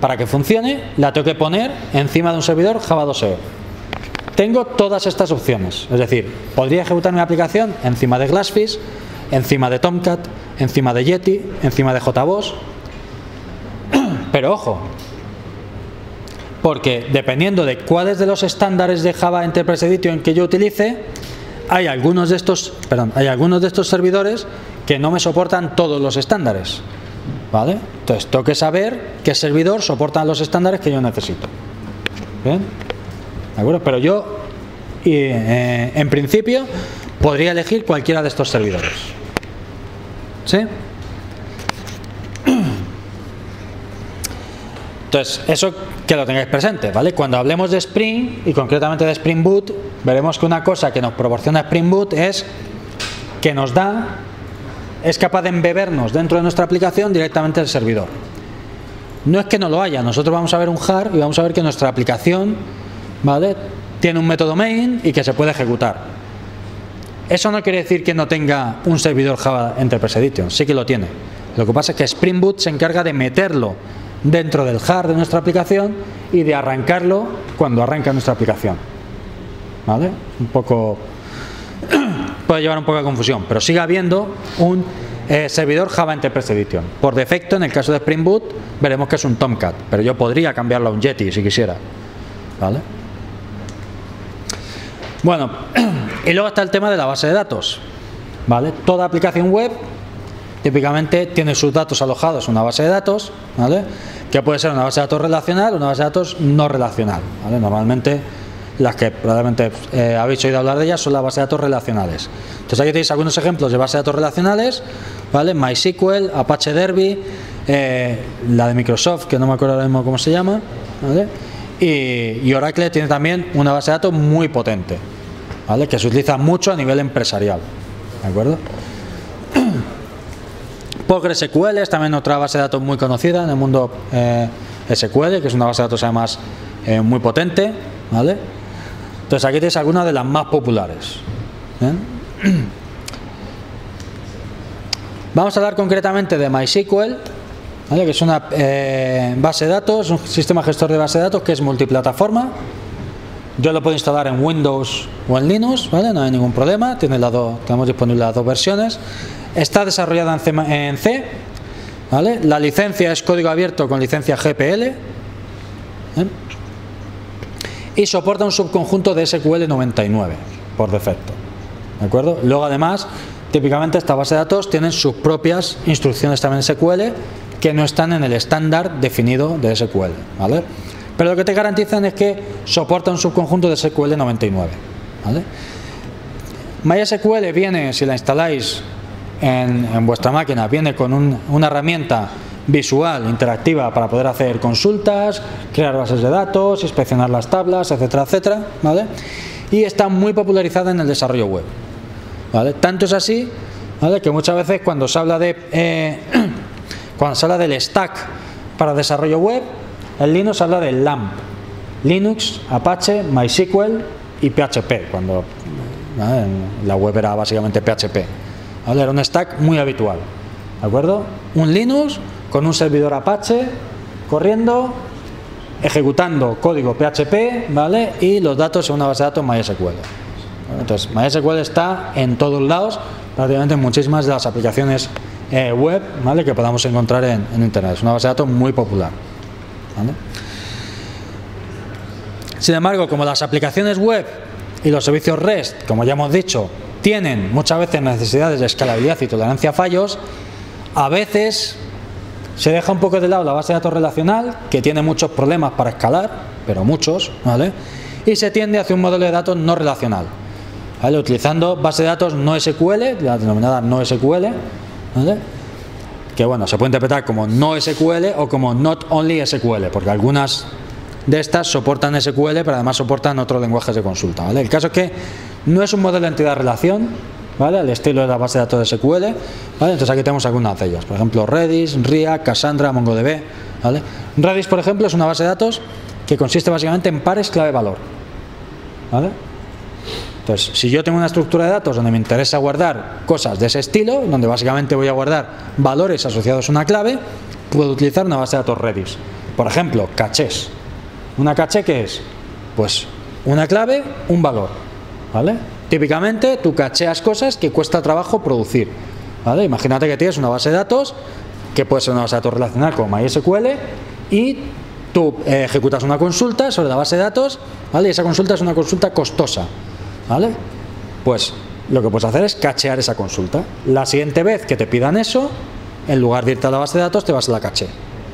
Para que funcione, la tengo que poner encima de un servidor Java 2E. Tengo todas estas opciones, es decir, podría ejecutar mi aplicación encima de Glassfish, encima de Tomcat, encima de Yeti, encima de JBoss, pero ojo, porque dependiendo de cuáles de los estándares de Java Enterprise Edition que yo utilice, hay algunos de estos, perdón, hay algunos de estos servidores que no me soportan todos los estándares. ¿Vale? Entonces, tengo que saber qué servidor soporta los estándares que yo necesito. ¿Bien? ¿De acuerdo? Pero yo, eh, en principio, podría elegir cualquiera de estos servidores. ¿Sí? Entonces, eso que lo tengáis presente, ¿vale? Cuando hablemos de Spring y concretamente de Spring Boot, veremos que una cosa que nos proporciona Spring Boot es que nos da, es capaz de embebernos dentro de nuestra aplicación directamente el servidor. No es que no lo haya, nosotros vamos a ver un jar y vamos a ver que nuestra aplicación, ¿vale? Tiene un método main y que se puede ejecutar. Eso no quiere decir que no tenga un servidor Java Enterprise Edition, sí que lo tiene. Lo que pasa es que Spring Boot se encarga de meterlo dentro del hard de nuestra aplicación y de arrancarlo cuando arranca nuestra aplicación. ¿Vale? Un poco puede llevar un poco de confusión, pero sigue habiendo un eh, servidor Java Enterprise Edition. Por defecto, en el caso de Spring Boot, veremos que es un Tomcat, pero yo podría cambiarlo a un Yeti si quisiera. ¿Vale? Bueno, y luego está el tema de la base de datos. ¿Vale? Toda aplicación web típicamente tiene sus datos alojados en una base de datos, ¿vale? que puede ser una base de datos relacional o una base de datos no relacional. Normalmente las que probablemente eh, habéis oído hablar de ellas son las bases de datos relacionales. Entonces aquí tenéis algunos ejemplos de bases de datos relacionales, ¿vale? MySQL, Apache Derby, eh, la de Microsoft, que no me acuerdo ahora mismo cómo se llama, ¿vale? y, y, Oracle tiene también una base de datos muy potente, ¿vale? que se utiliza mucho a nivel empresarial. ¿De acuerdo? PostgreSQL es también otra base de datos muy conocida en el mundo eh, SQL, que es una base de datos además eh, muy potente. ¿vale? Entonces aquí tenéis algunas de las más populares. Vamos a hablar concretamente de MySQL, que es una eh, base de datos, un sistema gestor de base de datos que es multiplataforma. Yo lo puedo instalar en Windows o en Linux, ¿vale? no hay ningún problema, Tiene tenemos disponibles las dos versiones. Está desarrollada en C, ¿vale? La licencia es código abierto con licencia GPL. ¿eh? Y soporta un subconjunto de SQL 99 por defecto. ¿De acuerdo? Luego además, típicamente esta base de datos tienen sus propias instrucciones también SQL que no están en el estándar definido de SQL, ¿vale? Pero lo que te garantizan es que soporta un subconjunto de SQL 99, ¿vale? MySQL viene, si la instaláis en, vuestra máquina viene con una herramienta visual, interactiva para poder hacer consultas, crear bases de datos, inspeccionar las tablas, etcétera, etcétera, ¿vale? Y está muy popularizada en el desarrollo web, ¿vale? Tanto es así, ¿vale? Que muchas veces cuando se habla de eh, cuando se habla del stack para desarrollo web, en Linux habla del LAMP, Linux, Apache, MySQL y PHP, cuando la web era básicamente PHP. ¿Vale? Era un stack muy habitual, ¿de acuerdo? Un Linux con un servidor Apache corriendo, ejecutando código PHP, ¿vale? Y los datos en una base de datos MySQL. Entonces, MySQL está en todos lados, prácticamente en muchísimas de las aplicaciones eh, web, ¿vale? Que podamos encontrar en, Internet. Es una base de datos muy popular. Sin embargo, como las aplicaciones web y los servicios REST, como ya hemos dicho, tienen muchas veces necesidades de escalabilidad y tolerancia a fallos, a veces se deja un poco de lado la base de datos relacional, que tiene muchos problemas para escalar, pero muchos, ¿vale? Y se tiende hacia un modelo de datos no relacional, ¿vale? Utilizando base de datos no SQL, la denominada no SQL, ¿vale? Que bueno, se puede interpretar como no SQL o como not only SQL, porque algunas de estas soportan SQL, pero además soportan otros lenguajes de consulta, ¿vale? El caso es que no es un modelo de entidad-relación, ¿vale? Al estilo de la base de datos de SQL, ¿vale? Entonces aquí tenemos algunas de ellas, por ejemplo Redis, RIA, Cassandra, MongoDB, ¿vale? Redis, por ejemplo, es una base de datos que consiste básicamente en pares clave-valor, ¿vale? Entonces, si yo tengo una estructura de datos donde me interesa guardar cosas de ese estilo, donde básicamente voy a guardar valores asociados a una clave, puedo utilizar una base de datos Redis. Por ejemplo, cachés. ¿Una caché qué es? Pues una clave, un valor. ¿Vale? Típicamente tú cacheas cosas que cuesta trabajo producir. ¿Vale? Imagínate que tienes una base de datos, que puede ser una base de datos relacional como MySQL, y tú eh, ejecutas una consulta sobre la base de datos, ¿vale? Y esa consulta es una consulta costosa. ¿Vale? Pues lo que puedes hacer es cachear esa consulta. La siguiente vez que te pidan eso, en lugar de irte a la base de datos, te vas a la caché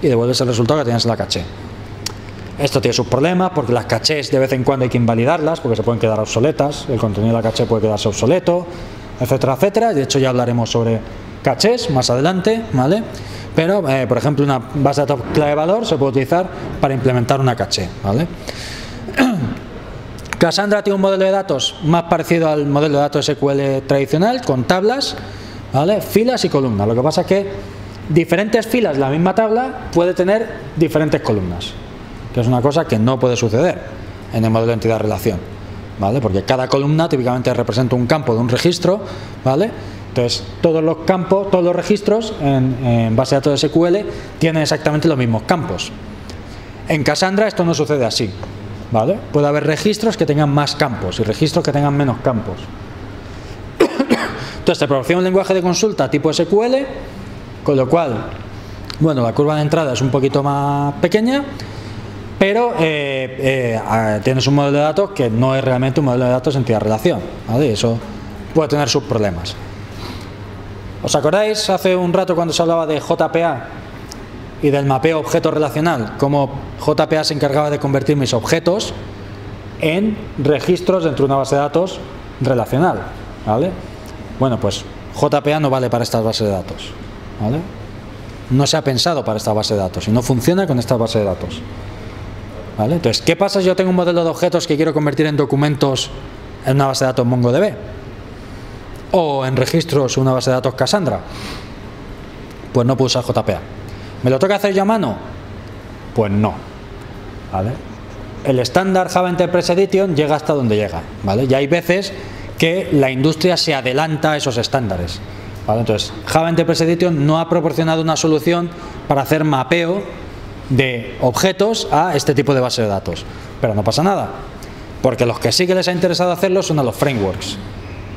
y devuelves el resultado que tienes en la caché. Esto tiene sus problemas porque las cachés de vez en cuando hay que invalidarlas porque se pueden quedar obsoletas, el contenido de la caché puede quedarse obsoleto, etcétera, etcétera. De hecho ya hablaremos sobre cachés más adelante, ¿vale? Pero, eh, por ejemplo, una base de datos clave valor se puede utilizar para implementar una caché, ¿vale? Cassandra tiene un modelo de datos más parecido al modelo de datos SQL tradicional, con tablas, ¿vale? filas y columnas. Lo que pasa es que diferentes filas de la misma tabla puede tener diferentes columnas que es una cosa que no puede suceder en el modelo de entidad-relación, ¿vale? Porque cada columna típicamente representa un campo de un registro, ¿vale? Entonces, todos los campos, todos los registros en, base a datos de SQL tienen exactamente los mismos campos. En Cassandra esto no sucede así, ¿vale? Puede haber registros que tengan más campos y registros que tengan menos campos. Entonces, se proporciona un lenguaje de consulta tipo SQL, con lo cual, bueno, la curva de entrada es un poquito más pequeña, pero eh, eh, tienes un modelo de datos que no es realmente un modelo de datos entidad-relación, ¿vale? Eso puede tener sus problemas. ¿Os acordáis hace un rato cuando se hablaba de JPA y del mapeo objeto relacional? Cómo JPA se encargaba de convertir mis objetos en registros dentro de una base de datos relacional, ¿vale? Bueno, pues JPA no vale para estas bases de datos, ¿vale? No se ha pensado para esta base de datos y no funciona con esta base de datos. Entonces, ¿qué pasa si yo tengo un modelo de objetos que quiero convertir en documentos en una base de datos MongoDB? O en registros una base de datos Cassandra. Pues no puedo usar JPA. ¿Me lo toca hacer yo a mano? Pues no. El estándar Java Enterprise Edition llega hasta donde llega. ¿vale? Y hay veces que la industria se adelanta a esos estándares. Entonces, Java Enterprise Edition no ha proporcionado una solución para hacer mapeo de objetos a este tipo de base de datos. Pero no pasa nada, porque los que sí que les ha interesado hacerlo son a los frameworks.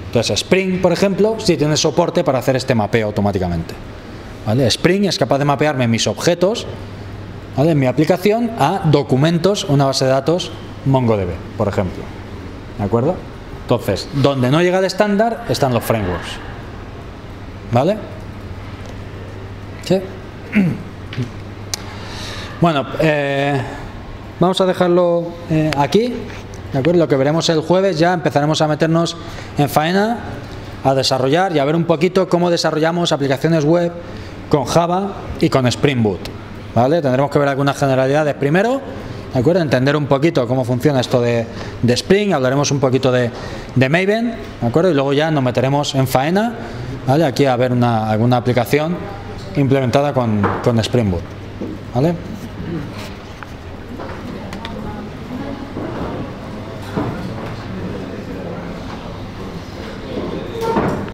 Entonces Spring, por ejemplo, sí tiene soporte para hacer este mapeo automáticamente. ¿Vale? Spring es capaz de mapearme mis objetos ¿vale? en mi aplicación a documentos, una base de datos MongoDB, por ejemplo. ¿De acuerdo? Entonces, donde no llega el estándar están los frameworks. ¿Vale? ¿Sí? Bueno, eh, vamos a dejarlo eh, aquí. ¿De acuerdo? Lo que veremos el jueves ya empezaremos a meternos en faena, a desarrollar y a ver un poquito cómo desarrollamos aplicaciones web con Java y con Spring Boot. ¿Vale? Tendremos que ver algunas generalidades primero, ¿de acuerdo? Entender un poquito cómo funciona esto de, Spring, hablaremos un poquito de, Maven, ¿de acuerdo? Y luego ya nos meteremos en faena, ¿vale? Aquí a ver una, alguna aplicación implementada con, con Spring Boot, ¿vale? Mm.